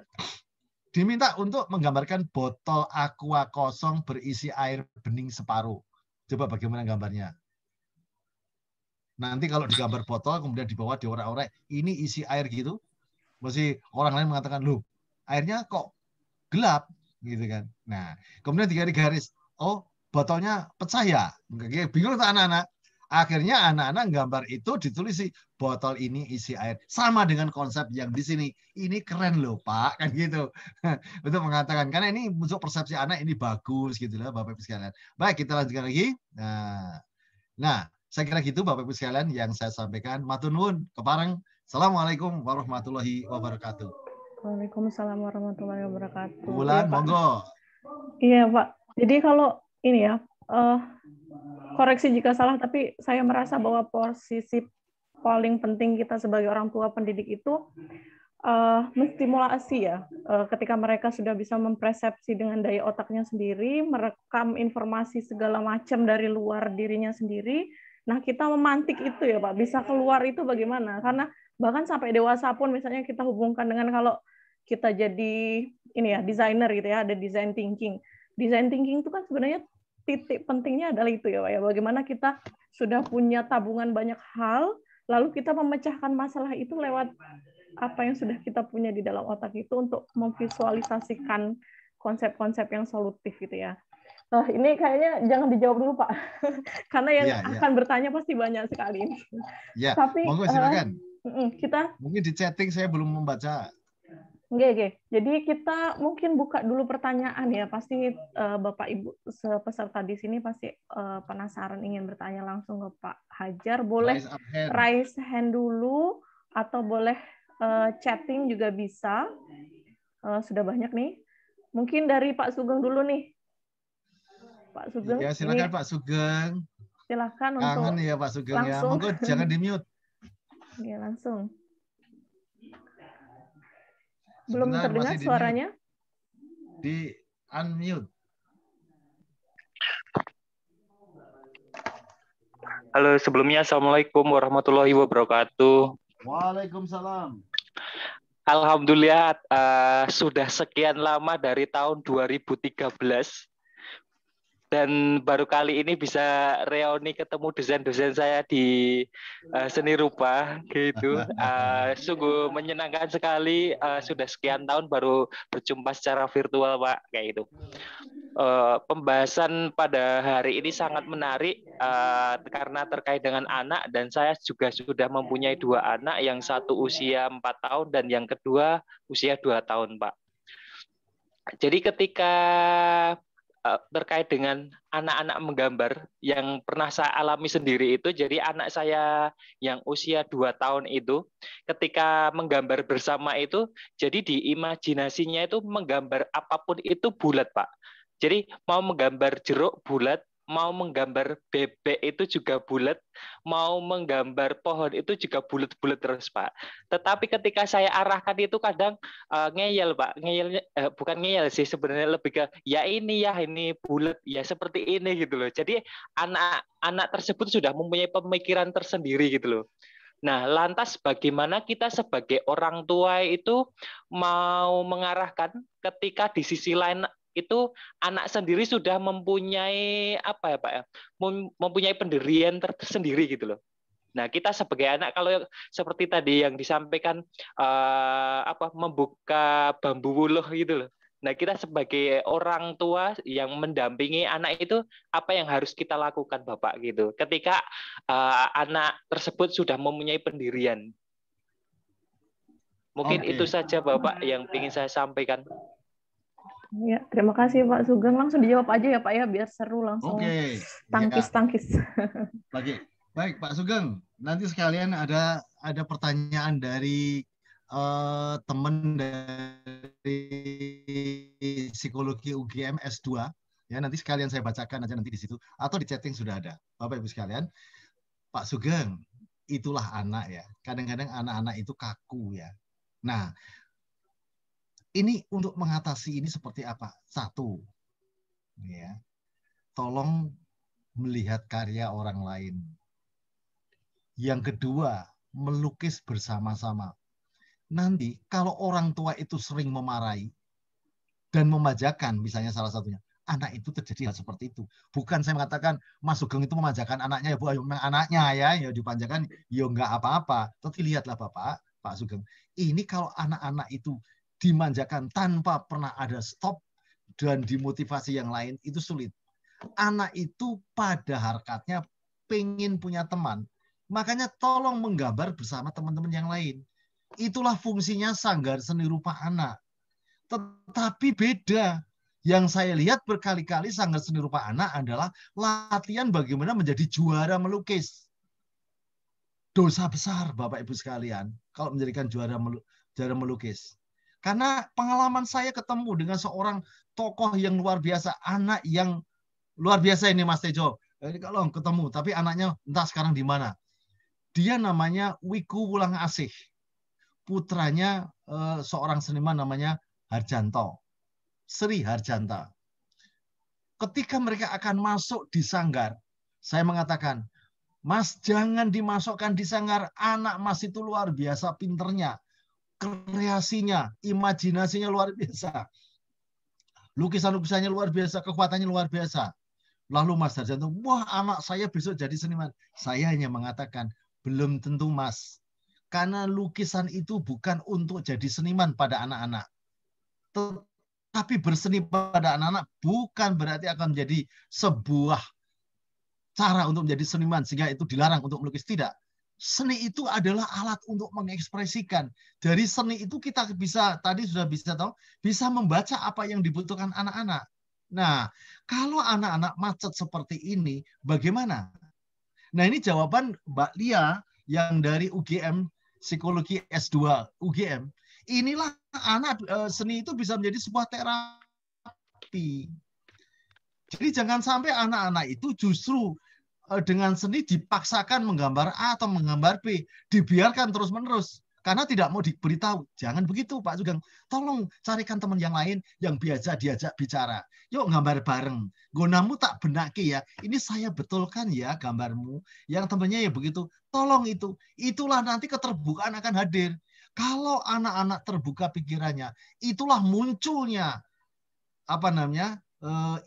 diminta untuk menggambarkan botol aqua kosong berisi air bening separuh. Coba bagaimana gambarnya? Nanti kalau digambar botol kemudian dibawa diorek-orek, ini isi air gitu. Masih orang lain mengatakan, "Loh, airnya kok gelap?" gitu kan. Nah, kemudian digaris-garis, "Oh, botolnya pecah ya?" Bingung tuh anak-anak. Akhirnya anak-anak gambar itu ditulis sih botol ini isi air. Sama dengan konsep yang di sini. Ini keren loh Pak, kan gitu. Untuk mengatakan karena ini untuk persepsi anak ini bagus gitu loh Bapak Ibu sekalian. Baik, kita lanjutkan lagi. Nah, nah saya kira gitu Bapak Ibu sekalian yang saya sampaikan. Matunun, keparang. Assalamualaikum warahmatullahi wabarakatuh. Waalaikumsalam warahmatullahi wabarakatuh. Bulan, ya, monggo. Iya Pak. Jadi kalau ini ya, uh, koreksi jika salah, tapi saya merasa bahwa posisi paling penting kita sebagai orang tua pendidik itu uh, menstimulasi ya, uh, ketika mereka sudah bisa mempersepsi dengan daya otaknya sendiri, merekam informasi segala macam dari luar dirinya sendiri. Nah, kita memantik itu ya, Pak. Bisa keluar itu bagaimana? Karena bahkan sampai dewasa pun misalnya kita hubungkan dengan kalau kita jadi ini ya, desainer gitu ya, ada design thinking. Design thinking itu kan sebenarnya titik pentingnya adalah itu ya Pak ya. Bagaimana kita sudah punya tabungan banyak hal, lalu kita memecahkan masalah itu lewat apa yang sudah kita punya di dalam otak itu untuk memvisualisasikan konsep-konsep yang solutif gitu ya. Nah, ini kayaknya jangan dijawab dulu Pak, karena yang ya, akan ya. bertanya pasti banyak sekali. Ya, Tapi, monggo silakan. Uh, kita mungkin di chatting saya belum membaca. Oke, oke. Jadi kita mungkin buka dulu pertanyaan ya. Pasti uh, Bapak Ibu peserta di sini pasti uh, penasaran ingin bertanya langsung ke Pak Hajar. Boleh raise hand, raise hand dulu atau boleh uh, chatting juga bisa. Uh, sudah banyak nih. Mungkin dari Pak Sugeng dulu nih. Pak Sugeng. Ya, silakan. Pak Sugeng. Silakan untuk Kangen ya Pak Sugeng ya. langsung. ya. Monggo jangan di-mute. Ya, langsung. Belum Sebentar, terdengar suaranya? Di unmute. Halo, sebelumnya Assalamualaikum warahmatullahi wabarakatuh. Waalaikumsalam. Alhamdulillah uh, sudah sekian lama dari tahun 2013 dan baru kali ini bisa reuni ketemu dosen-dosen saya di uh, seni rupa gitu. Uh, sungguh menyenangkan sekali uh, sudah sekian tahun baru berjumpa secara virtual Pak kayak itu. Uh, pembahasan pada hari ini sangat menarik uh, karena terkait dengan anak dan saya juga sudah mempunyai dua anak yang satu usia empat tahun dan yang kedua usia dua tahun Pak. Jadi ketika terkait dengan anak-anak menggambar yang pernah saya alami sendiri itu. Jadi anak saya yang usia dua tahun itu ketika menggambar bersama itu jadi di imajinasinya itu menggambar apa pun itu bulat Pak. Jadi mau menggambar jeruk bulat mau menggambar bebek itu juga bulat, mau menggambar pohon itu juga bulat-bulat terus, Pak. Tetapi ketika saya arahkan itu kadang uh, ngeyel, Pak. Ngeyelnya uh, bukan ngeyel sih sebenarnya lebih ke ya ini ya ini bulat, ya seperti ini gitu loh. Jadi anak-anak tersebut sudah mempunyai pemikiran tersendiri gitu loh. Nah, lantas bagaimana kita sebagai orang tua itu mau mengarahkan ketika di sisi lain itu anak sendiri sudah mempunyai apa ya Pak ya mempunyai pendirian tersendiri gitu loh. Nah kita sebagai anak kalau seperti tadi yang disampaikan uh, apa membuka bambu wuluh gitu loh. Nah kita sebagai orang tua yang mendampingi anak itu apa yang harus kita lakukan Bapak gitu. Ketika uh, anak tersebut sudah mempunyai pendirian. Mungkin okay. itu saja Bapak yang ingin saya sampaikan. Ya, terima kasih Pak Sugeng. Langsung dijawab aja ya Pak ya, biar seru langsung. Oke. Tangkis-tangkis. Oke. Baik, Pak Sugeng. Nanti sekalian ada ada pertanyaan dari uh, teman dari psikologi UGM S2 ya nanti sekalian saya bacakan aja nanti di situ atau di chatting sudah ada. Bapak Ibu sekalian, Pak Sugeng, itulah anak ya. Kadang-kadang anak-anak itu kaku ya. Nah, ini untuk mengatasi ini seperti apa? Satu, ya, tolong melihat karya orang lain. Yang kedua, melukis bersama-sama. Nanti kalau orang tua itu sering memarahi dan memajakan, misalnya salah satunya, anak itu terjadi hal seperti itu. Bukan saya mengatakan Mas Sugeng itu memajakan anaknya ya Bu, ayo anaknya ya, ya dipanjakan, ya enggak apa-apa. Tapi lihatlah Bapak, Pak Sugeng, ini kalau anak-anak itu dimanjakan tanpa pernah ada stop dan dimotivasi yang lain itu sulit. Anak itu pada harkatnya pengen punya teman. Makanya tolong menggambar bersama teman-teman yang lain. Itulah fungsinya sanggar seni rupa anak. Tetapi beda. Yang saya lihat berkali-kali sanggar seni rupa anak adalah latihan bagaimana menjadi juara melukis. Dosa besar Bapak Ibu sekalian kalau menjadikan juara melukis. Karena pengalaman saya ketemu dengan seorang tokoh yang luar biasa, anak yang luar biasa ini Mas Tejo. Ini kalau ketemu, tapi anaknya entah sekarang di mana. Dia namanya Wiku Wulang Asih. Putranya eh, seorang seniman namanya Harjanto. Sri Harjanta. Ketika mereka akan masuk di sanggar, saya mengatakan, Mas jangan dimasukkan di sanggar, anak Mas itu luar biasa pinternya kreasinya, imajinasinya luar biasa. Lukisan-lukisannya luar biasa, kekuatannya luar biasa. Lalu Mas Darjanto, wah anak saya besok jadi seniman. Saya hanya mengatakan, belum tentu Mas. Karena lukisan itu bukan untuk jadi seniman pada anak-anak. Tetapi berseni pada anak-anak bukan berarti akan menjadi sebuah cara untuk menjadi seniman sehingga itu dilarang untuk melukis tidak seni itu adalah alat untuk mengekspresikan. Dari seni itu kita bisa tadi sudah bisa tahu bisa membaca apa yang dibutuhkan anak-anak. Nah, kalau anak-anak macet seperti ini, bagaimana? Nah, ini jawaban Mbak Lia yang dari UGM Psikologi S2 UGM. Inilah anak eh, seni itu bisa menjadi sebuah terapi. Jadi jangan sampai anak-anak itu justru dengan seni dipaksakan menggambar A atau menggambar B, dibiarkan terus-menerus. karena tidak mau diberitahu. Jangan begitu Pak Sugeng. Tolong carikan teman yang lain yang biasa diajak bicara. Yuk gambar bareng. Gonamu tak benaki ya. Ini saya betulkan ya gambarmu. Yang temannya ya begitu. Tolong itu. Itulah nanti keterbukaan akan hadir. Kalau anak-anak terbuka pikirannya, itulah munculnya apa namanya eh,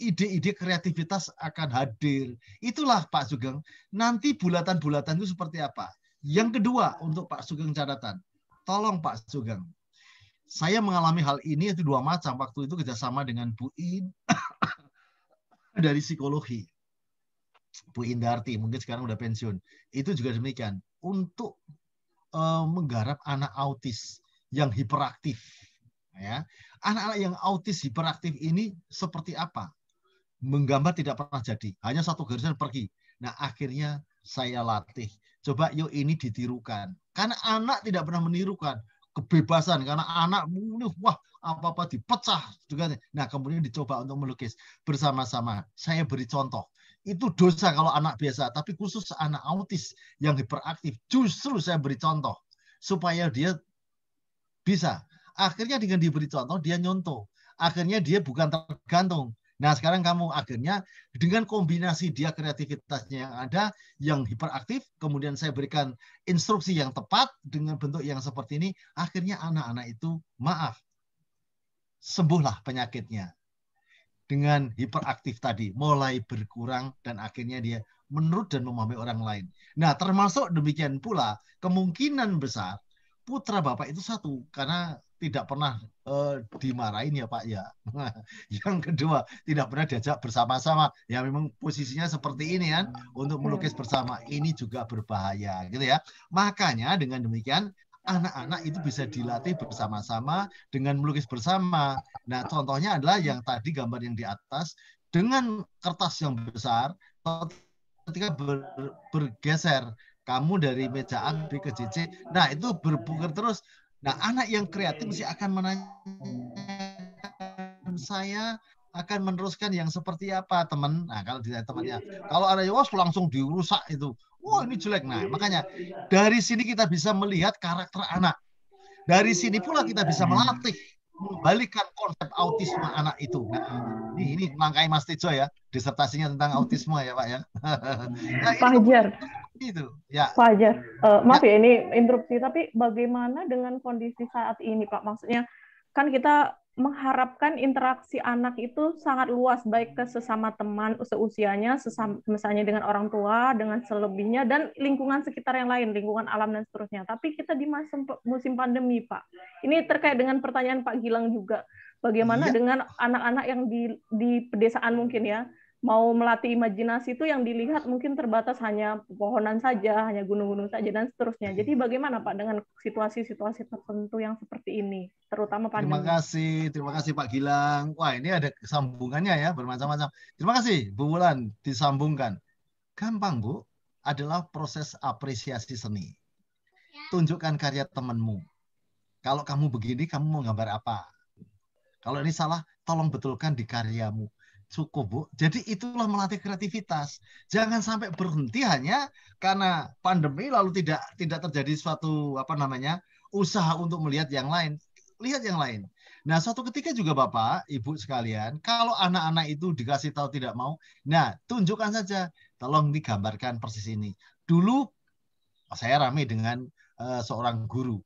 ide-ide kreativitas akan hadir. Itulah Pak Sugeng. Nanti bulatan-bulatan itu seperti apa? Yang kedua untuk Pak Sugeng catatan, tolong Pak Sugeng, saya mengalami hal ini itu dua macam. Waktu itu kerjasama dengan Bu In dari psikologi. Bu Indarti, mungkin sekarang udah pensiun. Itu juga demikian. Untuk uh, menggarap anak autis yang hiperaktif. Ya, anak-anak yang autis hiperaktif ini seperti apa? Menggambar tidak pernah jadi, hanya satu garisan pergi. Nah, akhirnya saya latih Coba yuk ini ditirukan. Karena anak tidak pernah menirukan kebebasan karena anak wah apa-apa dipecah juga. Nah, kemudian dicoba untuk melukis bersama-sama. Saya beri contoh. Itu dosa kalau anak biasa, tapi khusus anak autis yang hiperaktif justru saya beri contoh supaya dia bisa. Akhirnya dengan diberi contoh dia nyontoh. Akhirnya dia bukan tergantung Nah, sekarang kamu akhirnya dengan kombinasi dia kreativitasnya yang ada, yang hiperaktif, kemudian saya berikan instruksi yang tepat dengan bentuk yang seperti ini, akhirnya anak-anak itu maaf, sembuhlah penyakitnya. Dengan hiperaktif tadi, mulai berkurang dan akhirnya dia menurut dan memahami orang lain. Nah, termasuk demikian pula kemungkinan besar putra bapak itu satu karena tidak pernah uh, dimarahin ya Pak ya. yang kedua tidak pernah diajak bersama-sama. Ya memang posisinya seperti ini kan untuk melukis bersama ini juga berbahaya gitu ya. Makanya dengan demikian anak-anak itu bisa dilatih bersama-sama dengan melukis bersama. Nah contohnya adalah yang tadi gambar yang di atas dengan kertas yang besar ketika ber, bergeser kamu dari meja A ke JC. Nah, itu berputar terus Nah, anak yang kreatif mesti akan menanyakan saya akan meneruskan yang seperti apa teman. Nah, kalau tidak temannya, kalau ada yang langsung dirusak itu. Wah, ini jelek. Nah, makanya dari sini kita bisa melihat karakter anak. Dari sini pula kita bisa melatih membalikan konsep autisme anak itu. Nah, ini, ini langkai Mas Tejo ya, disertasinya tentang autisme ya Pak ya. nah, Fajar, itu ya. Wajar uh, maaf ya. ya ini interupsi tapi bagaimana dengan kondisi saat ini pak? Maksudnya kan kita mengharapkan interaksi anak itu sangat luas baik ke sesama teman seusianya sesama misalnya dengan orang tua dengan selebihnya dan lingkungan sekitar yang lain lingkungan alam dan seterusnya. Tapi kita di masa musim pandemi pak. Ini terkait dengan pertanyaan Pak Gilang juga. Bagaimana ya. dengan anak-anak yang di di pedesaan mungkin ya mau melatih imajinasi itu yang dilihat mungkin terbatas hanya pepohonan saja, hanya gunung-gunung saja dan seterusnya. Jadi bagaimana Pak dengan situasi-situasi tertentu yang seperti ini, terutama pandemi? Terima kasih, terima kasih Pak Gilang. Wah ini ada sambungannya ya bermacam-macam. Terima kasih Bu Wulan disambungkan. Gampang Bu, adalah proses apresiasi seni. Tunjukkan karya temanmu. Kalau kamu begini, kamu mau gambar apa? Kalau ini salah, tolong betulkan di karyamu cukup bu. Jadi itulah melatih kreativitas. Jangan sampai berhenti hanya karena pandemi lalu tidak tidak terjadi suatu apa namanya usaha untuk melihat yang lain. Lihat yang lain. Nah suatu ketika juga bapak, ibu sekalian, kalau anak-anak itu dikasih tahu tidak mau, nah tunjukkan saja. Tolong digambarkan persis ini. Dulu saya ramai dengan uh, seorang guru,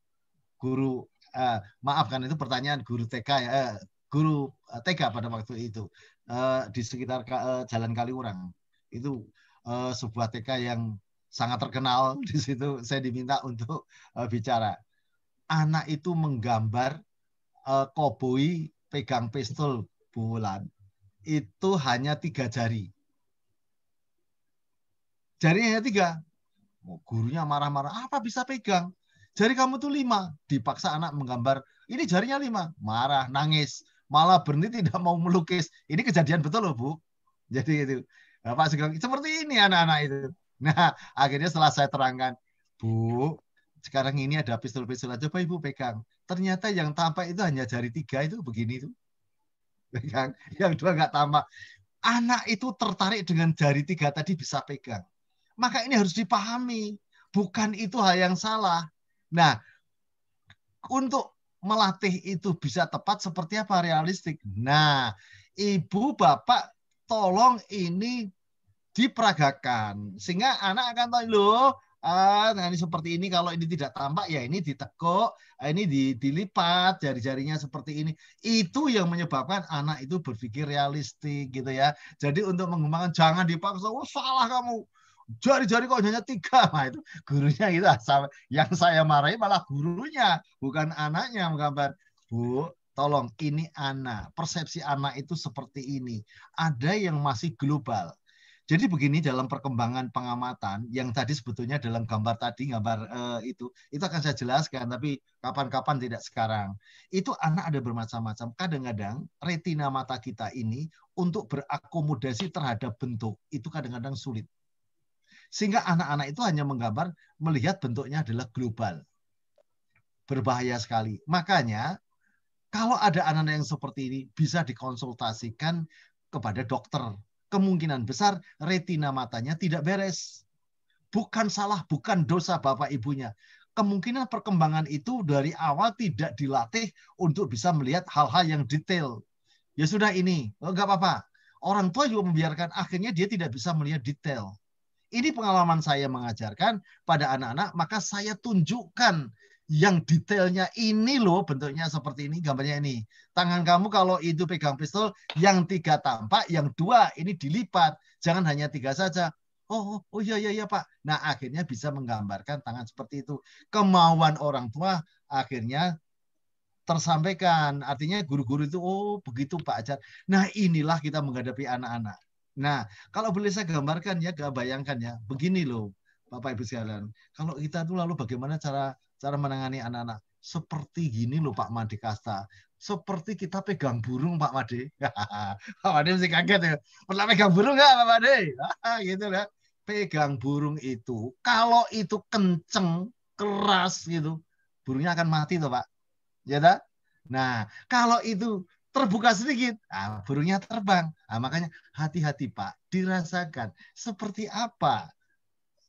guru uh, maaf kan itu pertanyaan guru TK ya, uh, guru TK pada waktu itu uh, di sekitar uh, Jalan Kaliurang. Itu uh, sebuah TK yang sangat terkenal di situ. Saya diminta untuk uh, bicara. Anak itu menggambar uh, koboi pegang pistol bulan itu hanya tiga jari. Jarinya hanya tiga. Oh, gurunya marah-marah. Apa bisa pegang? Jari kamu tuh lima. Dipaksa anak menggambar. Ini jarinya lima. Marah, nangis malah berhenti tidak mau melukis. Ini kejadian betul loh, Bu. Jadi itu. Bapak Sugeng, seperti ini anak-anak itu. Nah, akhirnya setelah saya terangkan, Bu, sekarang ini ada pistol-pistol aja, Coba Ibu pegang. Ternyata yang tampak itu hanya jari tiga itu begini itu. Pegang. Yang dua nggak tampak. Anak itu tertarik dengan jari tiga tadi bisa pegang. Maka ini harus dipahami. Bukan itu hal yang salah. Nah, untuk melatih itu bisa tepat seperti apa? Realistik. Nah, ibu bapak tolong ini diperagakan sehingga anak akan tahu loh ah nah ini seperti ini kalau ini tidak tampak ya ini ditekuk ah, ini dilipat jari-jarinya seperti ini. Itu yang menyebabkan anak itu berpikir realistik gitu ya. Jadi untuk mengembangkan jangan dipaksa. Oh salah kamu jari-jari kok hanya tiga nah itu gurunya gitu yang saya marahi malah gurunya bukan anaknya menggambar bu tolong ini anak persepsi anak itu seperti ini ada yang masih global jadi begini dalam perkembangan pengamatan yang tadi sebetulnya dalam gambar tadi gambar uh, itu itu akan saya jelaskan tapi kapan-kapan tidak sekarang. Itu anak ada bermacam-macam. Kadang-kadang retina mata kita ini untuk berakomodasi terhadap bentuk itu kadang-kadang sulit. Sehingga anak-anak itu hanya menggambar melihat bentuknya adalah global. Berbahaya sekali. Makanya kalau ada anak-anak yang seperti ini bisa dikonsultasikan kepada dokter kemungkinan besar retina matanya tidak beres. Bukan salah, bukan dosa bapak ibunya. Kemungkinan perkembangan itu dari awal tidak dilatih untuk bisa melihat hal-hal yang detail. Ya sudah ini, oh, nggak apa-apa. Orang tua juga membiarkan, akhirnya dia tidak bisa melihat detail. Ini pengalaman saya mengajarkan pada anak-anak, maka saya tunjukkan yang detailnya ini loh bentuknya seperti ini gambarnya ini. Tangan kamu kalau itu pegang pistol yang tiga tampak yang dua ini dilipat. Jangan hanya tiga saja. Oh oh, oh iya iya iya pak. Nah akhirnya bisa menggambarkan tangan seperti itu. Kemauan orang tua akhirnya tersampaikan. Artinya guru-guru itu oh begitu pak ajar. Nah inilah kita menghadapi anak-anak nah kalau boleh saya gambarkan ya bayangkan ya begini loh Bapak Ibu sekalian kalau kita tuh lalu bagaimana cara cara menangani anak-anak. Seperti gini loh Pak Made Kasta. Seperti kita pegang burung Pak Made. Pak Made mesti kaget ya. Pernah pegang burung nggak Pak Made? gitu ya. Pegang burung itu, kalau itu kenceng, keras gitu, burungnya akan mati tuh Pak. Ya tak? Nah, kalau itu terbuka sedikit, ah, burungnya terbang. Nah, makanya hati-hati Pak, dirasakan seperti apa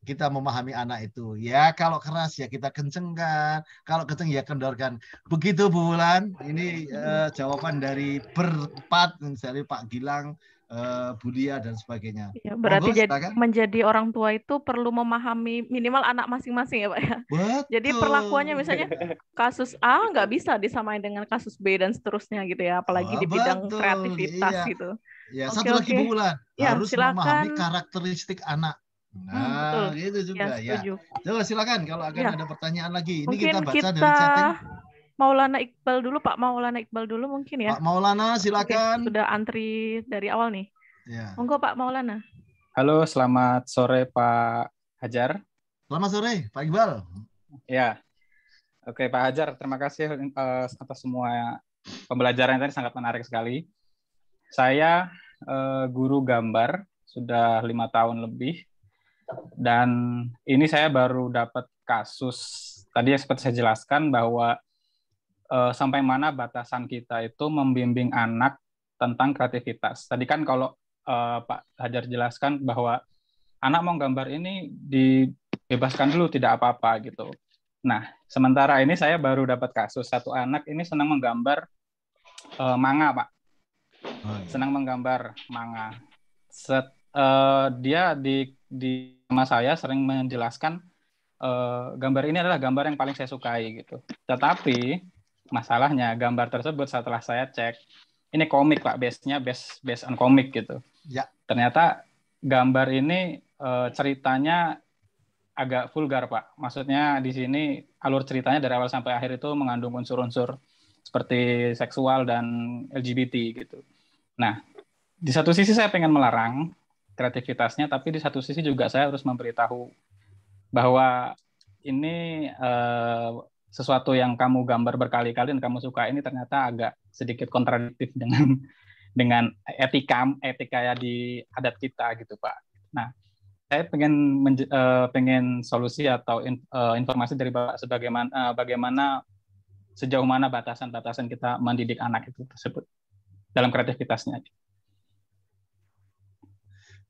kita memahami anak itu. Ya kalau keras ya kita kencengkan, kalau kenceng ya kendorkan. Begitu Bu Wulan, ini uh, jawaban dari berempat dari Pak Gilang, uh, Budia dan sebagainya. Ya, berarti Monggo, jadi menjadi orang tua itu perlu memahami minimal anak masing-masing ya Pak ya. Betul. Jadi perlakuannya misalnya kasus A nggak bisa disamain dengan kasus B dan seterusnya gitu ya, apalagi oh, di bidang betul. kreativitas iya. gitu. Ya, oke, satu lagi Bu Wulan, ya, harus silakan. memahami karakteristik anak Nah, hmm, gitu juga ya. ya. Coba silakan kalau akan ya. ada pertanyaan lagi. Ini mungkin kita baca kita... dari chatting. Maulana Iqbal dulu, Pak Maulana Iqbal dulu mungkin ya. Pak Maulana, silakan. Oke, sudah antri dari awal nih. Ya. Monggo Pak Maulana. Halo, selamat sore Pak Hajar. Selamat sore Pak Iqbal. Ya. Oke Pak Hajar, terima kasih uh, atas semua pembelajaran tadi sangat menarik sekali. Saya uh, guru gambar sudah lima tahun lebih dan ini saya baru dapat kasus tadi yang seperti saya jelaskan bahwa uh, sampai mana batasan kita itu membimbing anak tentang kreativitas. Tadi kan kalau uh, Pak Hajar jelaskan bahwa anak mau gambar ini dibebaskan dulu tidak apa-apa gitu. Nah, sementara ini saya baru dapat kasus satu anak ini senang menggambar uh, manga, Pak. Oh, iya. Senang menggambar manga. Set, uh, dia di di sama saya sering menjelaskan uh, gambar ini adalah gambar yang paling saya sukai gitu. Tetapi masalahnya gambar tersebut setelah saya cek ini komik pak base-nya base base on komik gitu. Ya. Ternyata gambar ini uh, ceritanya agak vulgar pak. Maksudnya di sini alur ceritanya dari awal sampai akhir itu mengandung unsur-unsur seperti seksual dan LGBT gitu. Nah, di satu sisi saya pengen melarang kreativitasnya, tapi di satu sisi juga saya harus memberitahu bahwa ini uh, sesuatu yang kamu gambar berkali-kali dan kamu suka ini ternyata agak sedikit kontradiktif dengan dengan etika etika ya di adat kita gitu pak. Nah saya pengen uh, pengen solusi atau in, uh, informasi dari bapak sebagaimana uh, bagaimana sejauh mana batasan-batasan kita mendidik anak itu tersebut dalam kreativitasnya.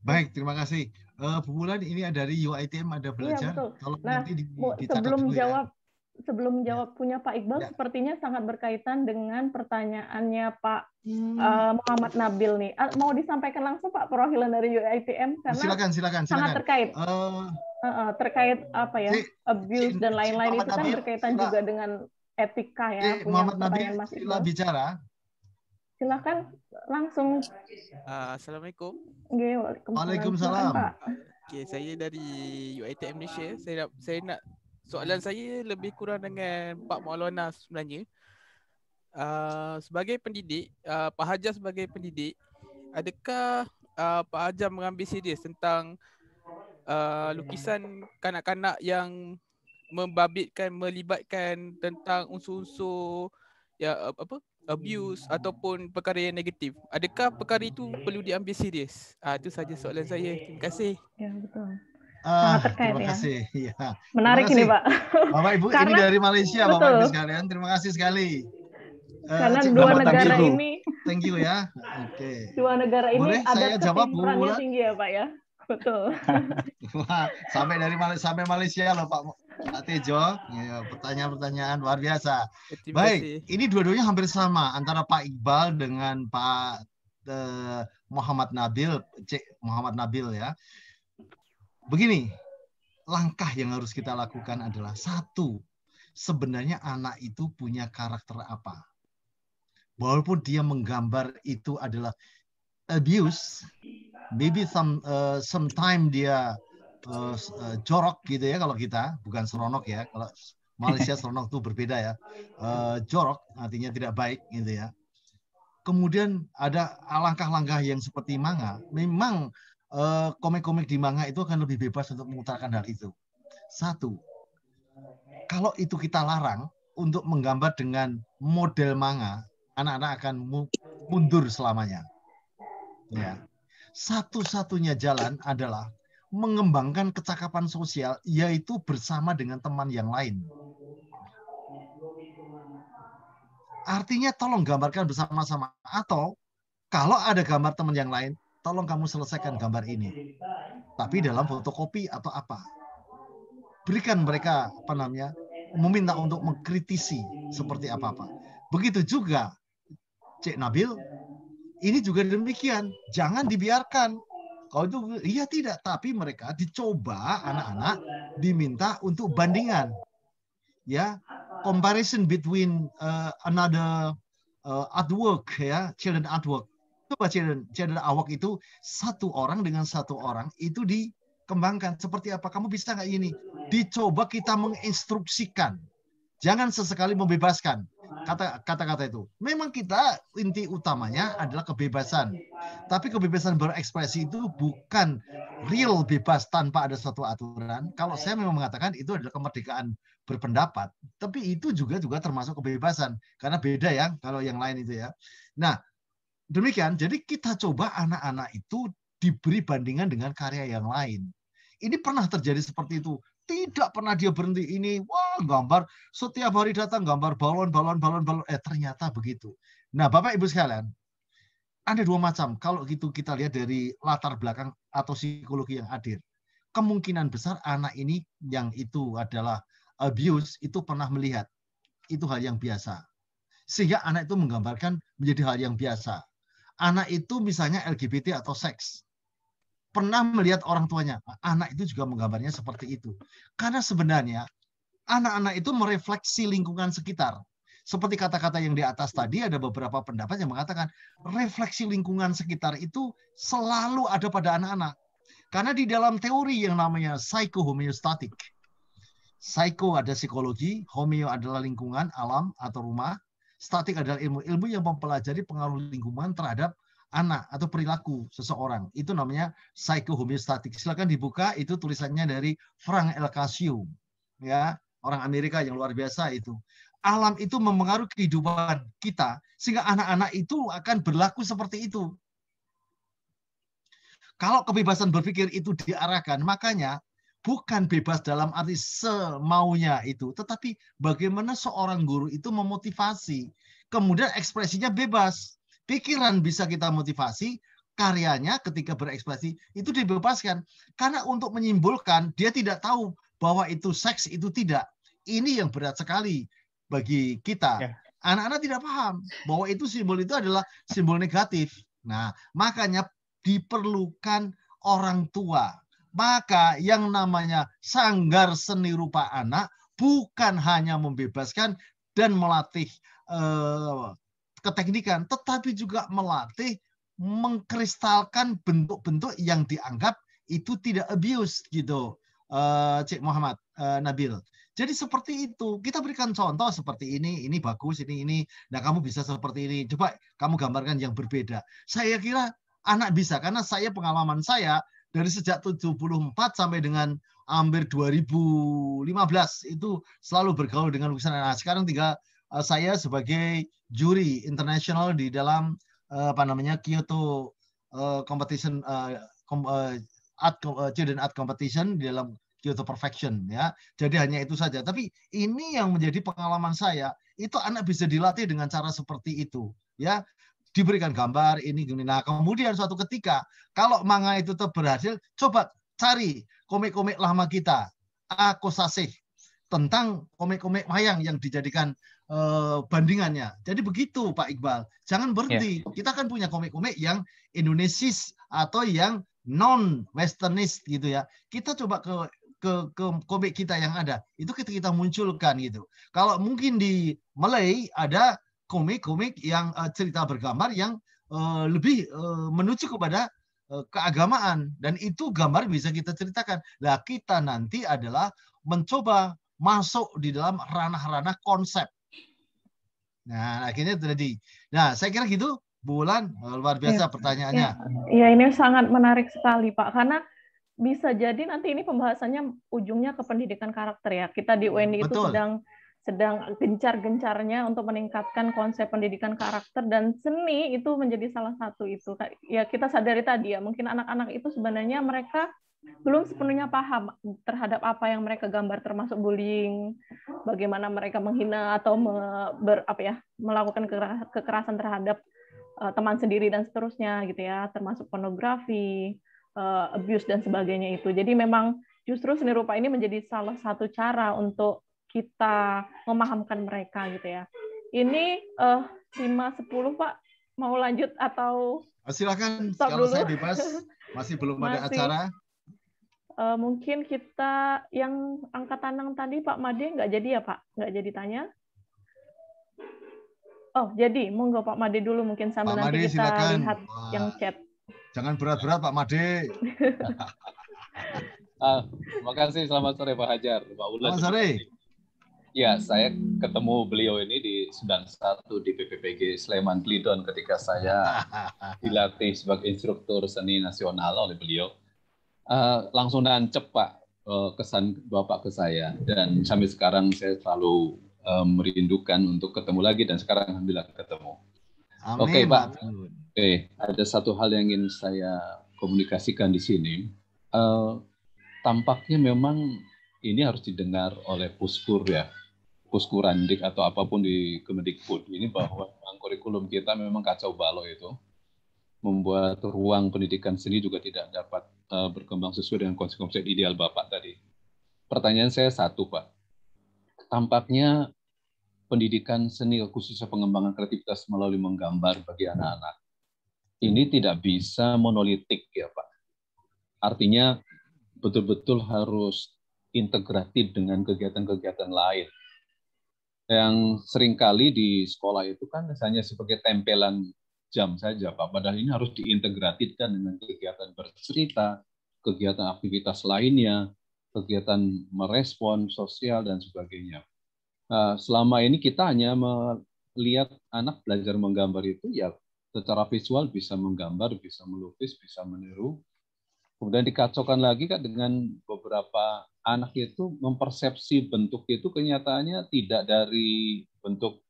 Baik, terima kasih. Uh, Bu Mulan, ini ada dari UITM ada iya, belajar. Iya, betul. Tolong nah, nanti di, sebelum ya. Jawab sebelum Ya. jawab punya Pak Iqbal, Ya. sepertinya sangat berkaitan dengan pertanyaannya Pak eh, Muhammad Nabil nih. Ah, Mau disampaikan langsung Pak perwakilan dari UITM karena Silakan, silakan, sangat silakan. terkait. Eh, Eh, eh, terkait apa ya Si- abuse si- dan si lain-lain Muhammad itu kan Nabil, berkaitan sila- juga dengan etika ya eh, punya Muhammad Nabil, Mas sila bicara. Silakan langsung. Uh, Assalamualaikum. Waalaikumsalam. Pak. Okay, saya dari UiTM Malaysia. Saya nak, saya nak soalan saya lebih kurang dengan Pak Maulana sebenarnya. Uh, sebagai pendidik, uh, Pak Hajar sebagai pendidik, adakah uh, Pak Hajar mengambil serius tentang uh, lukisan kanak-kanak yang membabitkan, melibatkan tentang unsur-unsur ya uh, apa abuse ataupun perkara yang negatif. Adakah perkara itu perlu diambil serius? Ah itu saja soalan saya. Terima kasih. Ya, betul. Ah, Sangat terkait terima ya. kasih. Ya. Menarik Terima ini, kasih. Pak. Bapak Ibu ini Karena- dari Malaysia, Bapak betul. Ibu sekalian. Terima kasih sekali. Eh, Karena Cik dua negara Nabil. ini Thank you ya. Oke. dua negara ini Boleh ada saya jawab, Bu tinggi ya, Pak ya. Betul. Wah, sampai dari Malaysia sampai Malaysia loh Pak Pak Tejo. Ya, pertanyaan-pertanyaan luar biasa. Terima Baik, kasih. ini dua-duanya hampir sama antara Pak Iqbal dengan Pak eh, Muhammad Nabil, Cik Muhammad Nabil ya. Begini, langkah yang harus kita lakukan adalah satu, sebenarnya anak itu punya karakter apa. Walaupun dia menggambar itu adalah abuse, maybe some uh, sometime dia uh, uh, jorok gitu ya kalau kita, bukan seronok ya. Kalau Malaysia seronok itu berbeda ya. Eh, jorok artinya tidak baik gitu ya. Kemudian ada langkah-langkah yang seperti manga. Memang komik-komik di manga itu akan lebih bebas untuk mengutarakan hal itu. Satu, kalau itu kita larang untuk menggambar dengan model manga, anak-anak akan mu- mundur selamanya. Ya. Satu-satunya jalan adalah mengembangkan kecakapan sosial yaitu bersama dengan teman yang lain. Artinya tolong gambarkan bersama-sama atau kalau ada gambar teman yang lain, tolong kamu selesaikan gambar ini. Tapi dalam fotokopi atau apa. Berikan mereka apa namanya? meminta untuk mengkritisi seperti apa-apa. Begitu juga Cik Nabil, ini juga demikian. Jangan dibiarkan. Kalau itu iya tidak, tapi mereka dicoba anak-anak diminta untuk bandingan. Ya, comparison between uh, another uh, artwork ya, children artwork. Coba children children artwork itu satu orang dengan satu orang itu dikembangkan seperti apa? Kamu bisa nggak ini? Dicoba kita menginstruksikan. Jangan sesekali membebaskan kata kata-kata itu. Memang kita inti utamanya adalah kebebasan. Tapi kebebasan berekspresi itu bukan real bebas tanpa ada suatu aturan. Kalau saya memang mengatakan itu adalah kemerdekaan berpendapat, tapi itu juga juga termasuk kebebasan karena beda ya kalau yang lain itu ya. Nah, demikian. Jadi kita coba anak-anak itu diberi bandingan dengan karya yang lain. Ini pernah terjadi seperti itu. Tidak pernah dia berhenti ini, wah gambar setiap hari datang gambar balon, balon, balon, balon. Eh ternyata begitu. Nah, Bapak Ibu sekalian, ada dua macam. Kalau gitu kita lihat dari latar belakang atau psikologi yang hadir. Kemungkinan besar anak ini yang itu adalah abuse itu pernah melihat. Itu hal yang biasa. Sehingga anak itu menggambarkan menjadi hal yang biasa. Anak itu misalnya LGBT atau seks. Pernah melihat orang tuanya. Anak itu juga menggambarnya seperti itu. Karena sebenarnya anak-anak itu merefleksi lingkungan sekitar. Seperti kata-kata yang di atas tadi ada beberapa pendapat yang mengatakan refleksi lingkungan sekitar itu selalu ada pada anak-anak. Karena di dalam teori yang namanya psychohomeostatic. Psycho ada psikologi, homeo adalah lingkungan, alam atau rumah. Statik adalah ilmu-ilmu yang mempelajari pengaruh lingkungan terhadap anak atau perilaku seseorang. Itu namanya psychohomeostatic. Silakan dibuka itu tulisannya dari Frank L. Casio. Ya, orang Amerika yang luar biasa itu. Alam itu mempengaruhi kehidupan kita sehingga anak-anak itu akan berlaku seperti itu. Kalau kebebasan berpikir itu diarahkan, makanya bukan bebas dalam arti semaunya itu, tetapi bagaimana seorang guru itu memotivasi, kemudian ekspresinya bebas. Pikiran bisa kita motivasi, karyanya ketika berekspresi itu dibebaskan. Karena untuk menyimpulkan, dia tidak tahu bahwa itu seks, itu tidak. ini yang berat sekali bagi kita. Ya. Anak-anak tidak paham bahwa itu simbol itu adalah simbol negatif. Nah, makanya diperlukan orang tua. Maka yang namanya sanggar seni rupa anak bukan hanya membebaskan dan melatih eh, keteknikan, tetapi juga melatih mengkristalkan bentuk-bentuk yang dianggap itu tidak abuse gitu, uh, Cik Muhammad uh, Nabil. Jadi seperti itu. Kita berikan contoh seperti ini, ini bagus, ini ini. Nah, kamu bisa seperti ini. Coba kamu gambarkan yang berbeda. Saya kira anak bisa karena saya pengalaman saya dari sejak 74 sampai dengan hampir 2015 itu selalu bergaul dengan lukisan. Nah, sekarang tinggal uh, saya sebagai juri internasional di dalam uh, apa namanya Kyoto uh, competition uh, kom, uh, art children art competition di dalam Kyoto Perfection ya. Jadi hanya itu saja. Tapi ini yang menjadi pengalaman saya, itu anak bisa dilatih dengan cara seperti itu ya. Diberikan gambar ini gini. Nah, kemudian suatu ketika kalau manga itu tetap berhasil, coba cari komik-komik lama kita. Aku sasih tentang komik-komik wayang yang dijadikan uh, bandingannya. Jadi begitu Pak Iqbal. Jangan berhenti. Yeah. Kita kan punya komik-komik yang Indonesis atau yang non westernist gitu ya. Kita coba ke ke, ke komik kita yang ada. Itu kita kita munculkan gitu. Kalau mungkin di Malay ada komik-komik yang uh, cerita bergambar yang uh, lebih uh, menuju kepada uh, keagamaan dan itu gambar bisa kita ceritakan. Lah kita nanti adalah mencoba masuk di dalam ranah-ranah konsep. Nah, akhirnya terjadi. Nah, saya kira gitu, Bulan luar biasa ya, pertanyaannya. Iya, ya, ini sangat menarik sekali, Pak, karena bisa jadi nanti ini pembahasannya ujungnya ke pendidikan karakter ya. Kita di UNI itu sedang sedang gencar-gencarnya untuk meningkatkan konsep pendidikan karakter dan seni itu menjadi salah satu itu. Ya kita sadari tadi ya, mungkin anak-anak itu sebenarnya mereka belum sepenuhnya paham terhadap apa yang mereka gambar termasuk bullying, bagaimana mereka menghina atau me, ber, apa ya, melakukan kekerasan terhadap uh, teman sendiri dan seterusnya gitu ya, termasuk pornografi, uh, abuse dan sebagainya itu. Jadi memang justru seni rupa ini menjadi salah satu cara untuk kita memahamkan mereka gitu ya. Ini uh, 5 10 Pak mau lanjut atau ah, silakan kalau dulu. saya bebas masih belum masih, ada acara. Uh, mungkin kita yang angkat tangan tadi Pak Made nggak jadi ya Pak? Nggak jadi tanya? Oh, jadi monggo Pak Made dulu mungkin sambil Pak nanti Made, kita silakan. lihat Wah. yang chat. Jangan berat-berat Pak Made. ah, terima kasih. Selamat sore Pak Hajar, Pak Ulan. Selamat sore. Ya, saya ketemu beliau ini di 91 di PPPG Sleman Klidon ketika saya dilatih sebagai instruktur seni nasional oleh beliau. Uh, langsung nancep Pak uh, kesan Bapak ke saya dan sampai sekarang saya selalu uh, merindukan untuk ketemu lagi dan sekarang alhamdulillah ketemu. Oke okay, Pak. Oke, ada satu hal yang ingin saya komunikasikan di sini. Uh, tampaknya memang ini harus didengar oleh Puskur ya, Puskurandik atau apa pun di Kemendikbud ini bahwa kurikulum kita memang kacau balau itu, membuat ruang pendidikan seni juga tidak dapat uh, berkembang sesuai dengan konsep-konsep ideal Bapak tadi. Pertanyaan saya satu Pak, tampaknya pendidikan seni khususnya pengembangan kreativitas melalui menggambar bagi anak-anak ini tidak bisa monolitik ya Pak. Artinya betul-betul harus integratif dengan kegiatan-kegiatan lain. Yang sering kali di sekolah itu kan misalnya sebagai tempelan jam saja Pak. Padahal ini harus diintegratifkan dengan kegiatan bercerita, kegiatan aktivitas lainnya, kegiatan merespon sosial dan sebagainya. Nah, selama ini kita hanya melihat anak belajar menggambar itu ya secara visual bisa menggambar, bisa melukis, bisa meniru. Kemudian dikacaukan lagi kan dengan beberapa anak itu mempersepsi bentuk itu kenyataannya tidak dari bentuk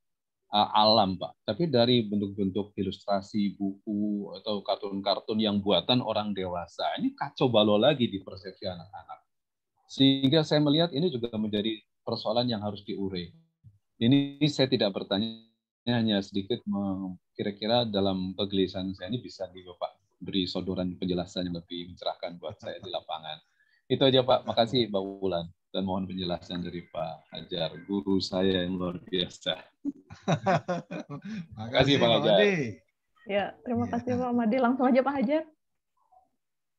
uh, alam, Pak, tapi dari bentuk-bentuk ilustrasi buku atau kartun-kartun yang buatan orang dewasa. Ini kacau balau lagi di persepsi anak-anak. Sehingga saya melihat ini juga menjadi persoalan yang harus diure. Ini saya tidak bertanya hanya sedikit kira-kira dalam kegelisahan saya ini bisa di Bapak beri sodoran penjelasan yang lebih mencerahkan buat saya di lapangan. Itu aja Pak. Makasih Mbak Wulan. dan mohon penjelasan dari Pak Hajar, guru saya yang luar biasa. terima kasih Pak Hajar. Ya, terima ya. kasih Pak Madi. Langsung aja Pak Hajar.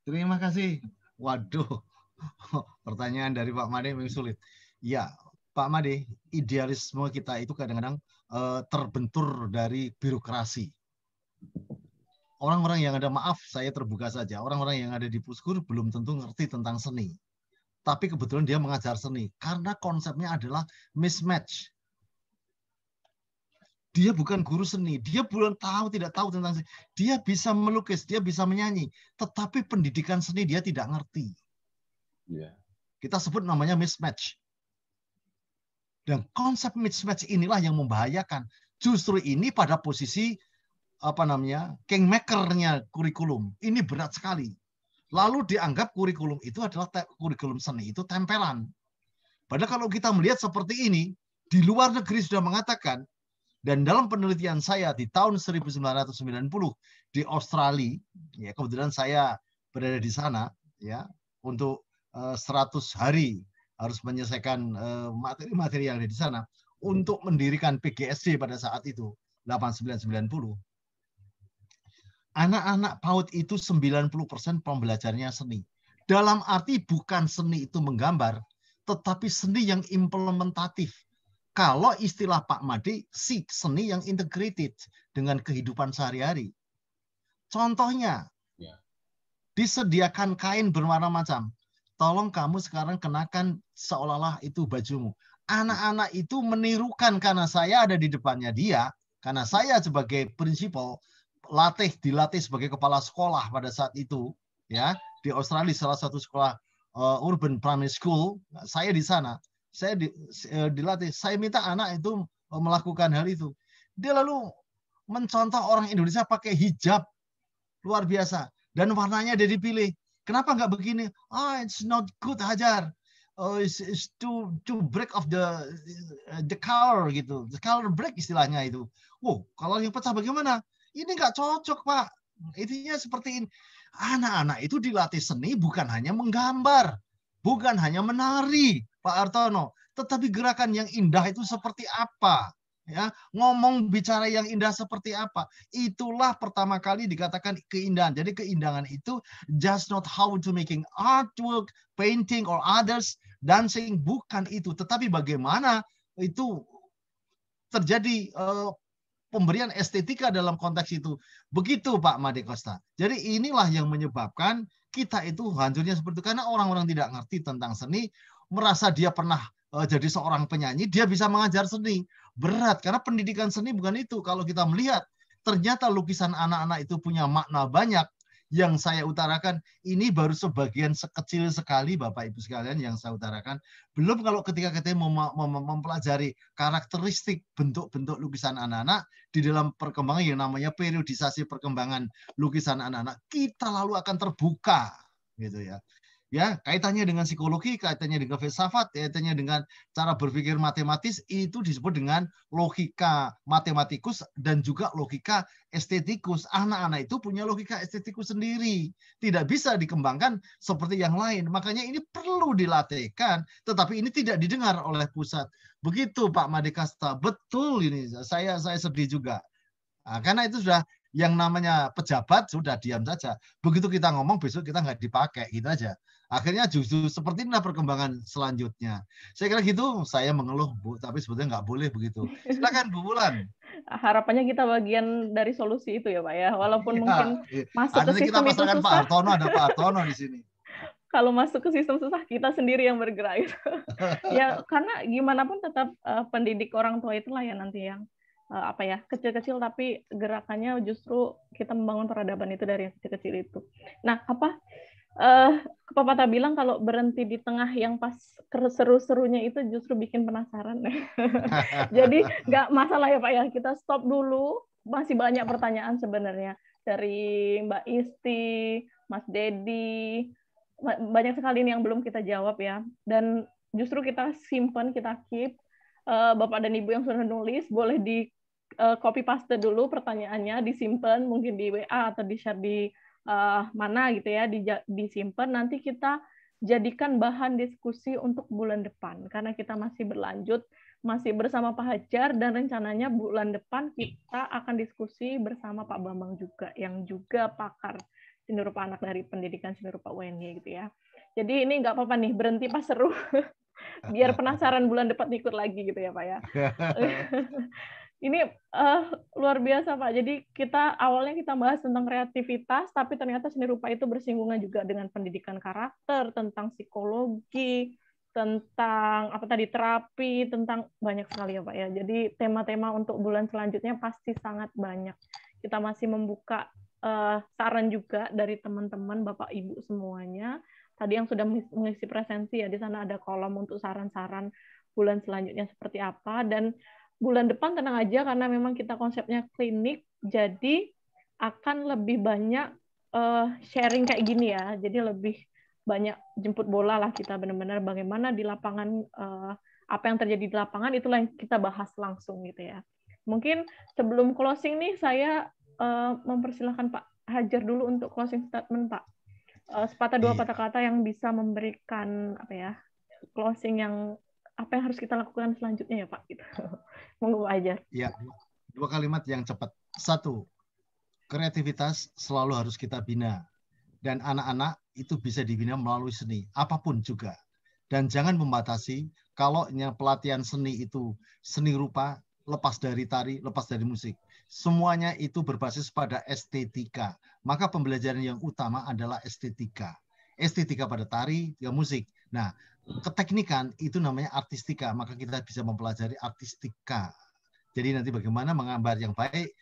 Terima kasih. Waduh, pertanyaan dari Pak Made memang sulit. Ya, Pak Made, idealisme kita itu kadang-kadang uh, terbentur dari birokrasi. Orang-orang yang ada, maaf saya terbuka saja, orang-orang yang ada di Puskur belum tentu ngerti tentang seni. Tapi kebetulan dia mengajar seni. Karena konsepnya adalah mismatch. Dia bukan guru seni, dia belum tahu, tidak tahu tentang seni. Dia bisa melukis, dia bisa menyanyi. Tetapi pendidikan seni dia tidak ngerti. Yeah. Kita sebut namanya mismatch. Dan konsep mismatch inilah yang membahayakan. Justru ini pada posisi apa namanya kingmakernya kurikulum. Ini berat sekali. Lalu dianggap kurikulum itu adalah kurikulum seni itu tempelan. Padahal kalau kita melihat seperti ini, di luar negeri sudah mengatakan dan dalam penelitian saya di tahun 1990 di Australia, ya kebetulan saya berada di sana ya untuk 100 eh, hari harus menyelesaikan eh, materi-materi yang ada di sana untuk mendirikan PGSD pada saat itu 8990 anak-anak PAUD itu 90% pembelajarannya seni. Dalam arti bukan seni itu menggambar, tetapi seni yang implementatif. Kalau istilah Pak Made, si seni yang integrated dengan kehidupan sehari-hari. Contohnya, ya. disediakan kain berwarna macam. Tolong kamu sekarang kenakan seolah-olah itu bajumu. Anak-anak itu menirukan karena saya ada di depannya dia, karena saya sebagai prinsipal latih dilatih sebagai kepala sekolah pada saat itu ya di Australia salah satu sekolah uh, urban primary school. Saya di sana saya di, uh, dilatih. Saya minta anak itu uh, melakukan hal itu. Dia lalu mencontoh orang Indonesia pakai hijab. Luar biasa. Dan warnanya dia dipilih. Kenapa nggak begini? Ah oh, it's not good hajar. Oh it's, it's to to break of the the color gitu. The color break istilahnya itu. Wow kalau yang pecah bagaimana ini nggak cocok, Pak. Intinya seperti ini. Anak-anak itu dilatih seni bukan hanya menggambar, bukan hanya menari, Pak Artono, tetapi gerakan yang indah itu seperti apa? Ya, ngomong bicara yang indah seperti apa? Itulah pertama kali dikatakan keindahan. Jadi keindahan itu just not how to making artwork, painting or others, dancing bukan itu, tetapi bagaimana itu terjadi uh, pemberian estetika dalam konteks itu. Begitu Pak Made Costa. Jadi inilah yang menyebabkan kita itu hancurnya seperti itu. Karena orang-orang tidak ngerti tentang seni, merasa dia pernah uh, jadi seorang penyanyi, dia bisa mengajar seni. Berat, karena pendidikan seni bukan itu. Kalau kita melihat, ternyata lukisan anak-anak itu punya makna banyak yang saya utarakan ini baru sebagian sekecil sekali Bapak Ibu sekalian yang saya utarakan. Belum kalau ketika kita mem mem mempelajari karakteristik bentuk-bentuk lukisan anak-anak di dalam perkembangan yang namanya periodisasi perkembangan lukisan anak-anak, kita lalu akan terbuka gitu ya ya kaitannya dengan psikologi, kaitannya dengan filsafat, kaitannya dengan cara berpikir matematis itu disebut dengan logika matematikus dan juga logika estetikus. Anak-anak itu punya logika estetikus sendiri, tidak bisa dikembangkan seperti yang lain. Makanya ini perlu dilatihkan, tetapi ini tidak didengar oleh pusat. Begitu Pak Madekasta, betul ini. Saya saya sedih juga. Nah, karena itu sudah yang namanya pejabat sudah diam saja. Begitu kita ngomong besok kita nggak dipakai gitu aja. Akhirnya justru seperti inilah perkembangan selanjutnya. Saya kira gitu, saya mengeluh, Bu, tapi sebetulnya nggak boleh begitu. Silakan Bu Bulan. Harapannya kita bagian dari solusi itu ya Pak ya, walaupun ya, mungkin iya. masuk ke sistem kita itu susah. Pak Artono, ada Pak Artono di sini. Kalau masuk ke sistem susah, kita sendiri yang bergerak. ya karena gimana pun tetap uh, pendidik orang tua itulah ya nanti yang uh, apa ya kecil-kecil tapi gerakannya justru kita membangun peradaban itu dari yang kecil-kecil itu. Nah apa uh, pepatah bilang kalau berhenti di tengah yang pas seru-serunya itu justru bikin penasaran. Jadi nggak masalah ya Pak ya, kita stop dulu. Masih banyak pertanyaan sebenarnya dari Mbak Isti, Mas Dedi, banyak sekali ini yang belum kita jawab ya. Dan justru kita simpan, kita keep. Uh, Bapak dan Ibu yang sudah nulis boleh di uh, copy paste dulu pertanyaannya, disimpan mungkin di WA atau di share di uh, mana gitu ya di, disimpan nanti kita jadikan bahan diskusi untuk bulan depan karena kita masih berlanjut masih bersama Pak Hajar dan rencananya bulan depan kita akan diskusi bersama Pak Bambang juga yang juga pakar seni rupa anak dari pendidikan seni rupa UNY gitu ya. Jadi ini nggak apa-apa nih berhenti pas seru biar penasaran bulan depan ikut lagi gitu ya Pak ya. ini uh, luar biasa Pak. Jadi kita awalnya kita bahas tentang kreativitas, tapi ternyata seni rupa itu bersinggungan juga dengan pendidikan karakter, tentang psikologi, tentang apa tadi terapi, tentang banyak sekali ya Pak ya. Jadi tema-tema untuk bulan selanjutnya pasti sangat banyak. Kita masih membuka uh, saran juga dari teman-teman Bapak Ibu semuanya. Tadi yang sudah mengisi presensi ya di sana ada kolom untuk saran-saran bulan selanjutnya seperti apa dan bulan depan tenang aja karena memang kita konsepnya klinik, jadi akan lebih banyak uh, sharing kayak gini ya. Jadi lebih banyak jemput bola lah kita benar-benar bagaimana di lapangan uh, apa yang terjadi di lapangan itulah yang kita bahas langsung gitu ya. Mungkin sebelum closing nih saya uh, mempersilahkan Pak Hajar dulu untuk closing statement Pak. Uh, sepatah dua patah iya. kata yang bisa memberikan apa ya closing yang apa yang harus kita lakukan selanjutnya ya Pak? Gitu. Monggo aja. Ya, dua kalimat yang cepat. Satu, kreativitas selalu harus kita bina. Dan anak-anak itu bisa dibina melalui seni, apa pun juga. Dan jangan membatasi kalau pelatihan seni itu seni rupa, lepas dari tari, lepas dari musik. Semuanya itu berbasis pada estetika. Maka pembelajaran yang utama adalah estetika. Estetika pada tari, ya musik. Nah, keteknikan itu namanya artistika, maka kita bisa mempelajari artistika. Jadi nanti bagaimana menggambar yang baik,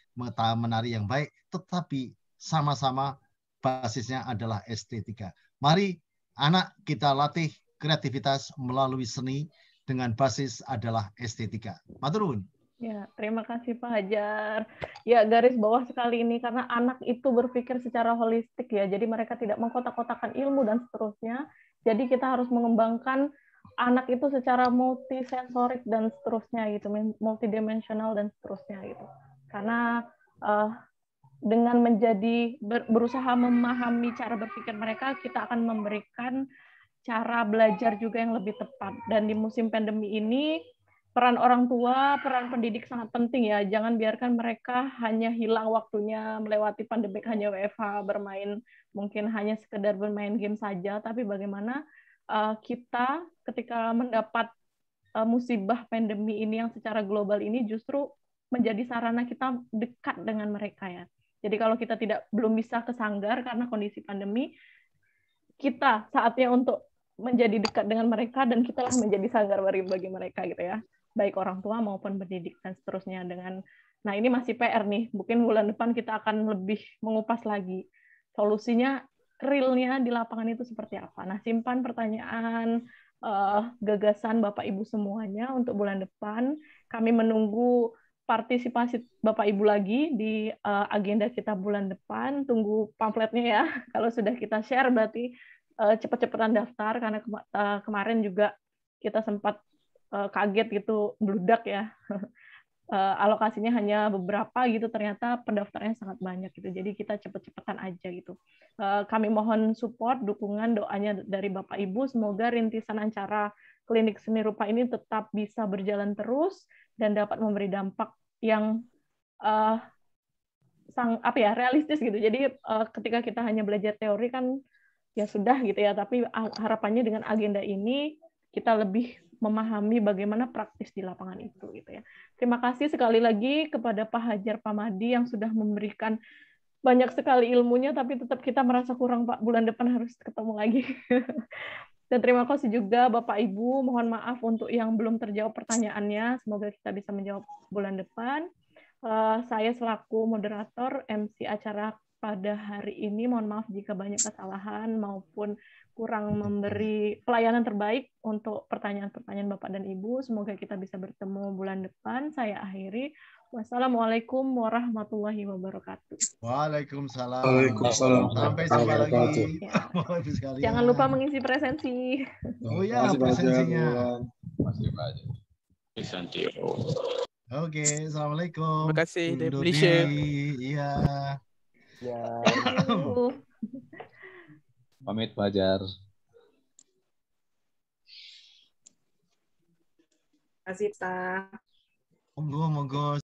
menari yang baik, tetapi sama-sama basisnya adalah estetika. Mari anak kita latih kreativitas melalui seni dengan basis adalah estetika. Maturun. Ya, terima kasih Pak Hajar. Ya, garis bawah sekali ini karena anak itu berpikir secara holistik ya. Jadi mereka tidak mengkotak-kotakan ilmu dan seterusnya. Jadi kita harus mengembangkan anak itu secara multisensorik dan seterusnya gitu, multidimensional dan seterusnya gitu. Karena uh, dengan menjadi ber, berusaha memahami cara berpikir mereka, kita akan memberikan cara belajar juga yang lebih tepat. Dan di musim pandemi ini peran orang tua, peran pendidik sangat penting ya. Jangan biarkan mereka hanya hilang waktunya melewati pandemik hanya WFH bermain mungkin hanya sekedar bermain game saja, tapi bagaimana uh, kita ketika mendapat uh, musibah pandemi ini yang secara global ini justru menjadi sarana kita dekat dengan mereka ya. Jadi kalau kita tidak belum bisa ke sanggar karena kondisi pandemi, kita saatnya untuk menjadi dekat dengan mereka dan kita lah menjadi sanggar bagi bagi mereka gitu ya baik orang tua maupun pendidik dan seterusnya dengan nah ini masih PR nih. Mungkin bulan depan kita akan lebih mengupas lagi solusinya realnya di lapangan itu seperti apa. Nah simpan pertanyaan uh, gagasan bapak ibu semuanya untuk bulan depan. Kami menunggu partisipasi bapak ibu lagi di uh, agenda kita bulan depan. Tunggu pamfletnya ya. Kalau sudah kita share berarti uh, cepat-cepatan daftar karena kemarin juga kita sempat uh, kaget gitu bludak ya. Uh, alokasinya hanya beberapa gitu ternyata pendaftarnya sangat banyak gitu. Jadi kita cepet-cepetan aja gitu. Uh, kami mohon support dukungan doanya dari bapak ibu. Semoga rintisan acara klinik seni rupa ini tetap bisa berjalan terus dan dapat memberi dampak yang uh, sang apa ya realistis gitu. Jadi uh, ketika kita hanya belajar teori kan ya sudah gitu ya. Tapi harapannya dengan agenda ini kita lebih memahami bagaimana praktis di lapangan itu gitu ya. Terima kasih sekali lagi kepada Pak Hajar Pamadi yang sudah memberikan banyak sekali ilmunya tapi tetap kita merasa kurang Pak bulan depan harus ketemu lagi. Dan terima kasih juga Bapak Ibu, mohon maaf untuk yang belum terjawab pertanyaannya. Semoga kita bisa menjawab bulan depan. Uh, saya selaku moderator MC acara pada hari ini, mohon maaf jika banyak kesalahan maupun kurang memberi pelayanan terbaik untuk pertanyaan-pertanyaan Bapak dan Ibu. Semoga kita bisa bertemu bulan depan. Saya akhiri. Wassalamualaikum warahmatullahi wabarakatuh. Waalaikumsalam. Waalaikumsalam. Sampai jumpa lagi. Ya. Jangan lupa mengisi presensi. Oh ya, presensinya. Masih banyak. Presensi. Oke, assalamualaikum. Terima kasih, Indonesia. Iya. Ya. Pamit Fajar. Azita. Monggo, monggo.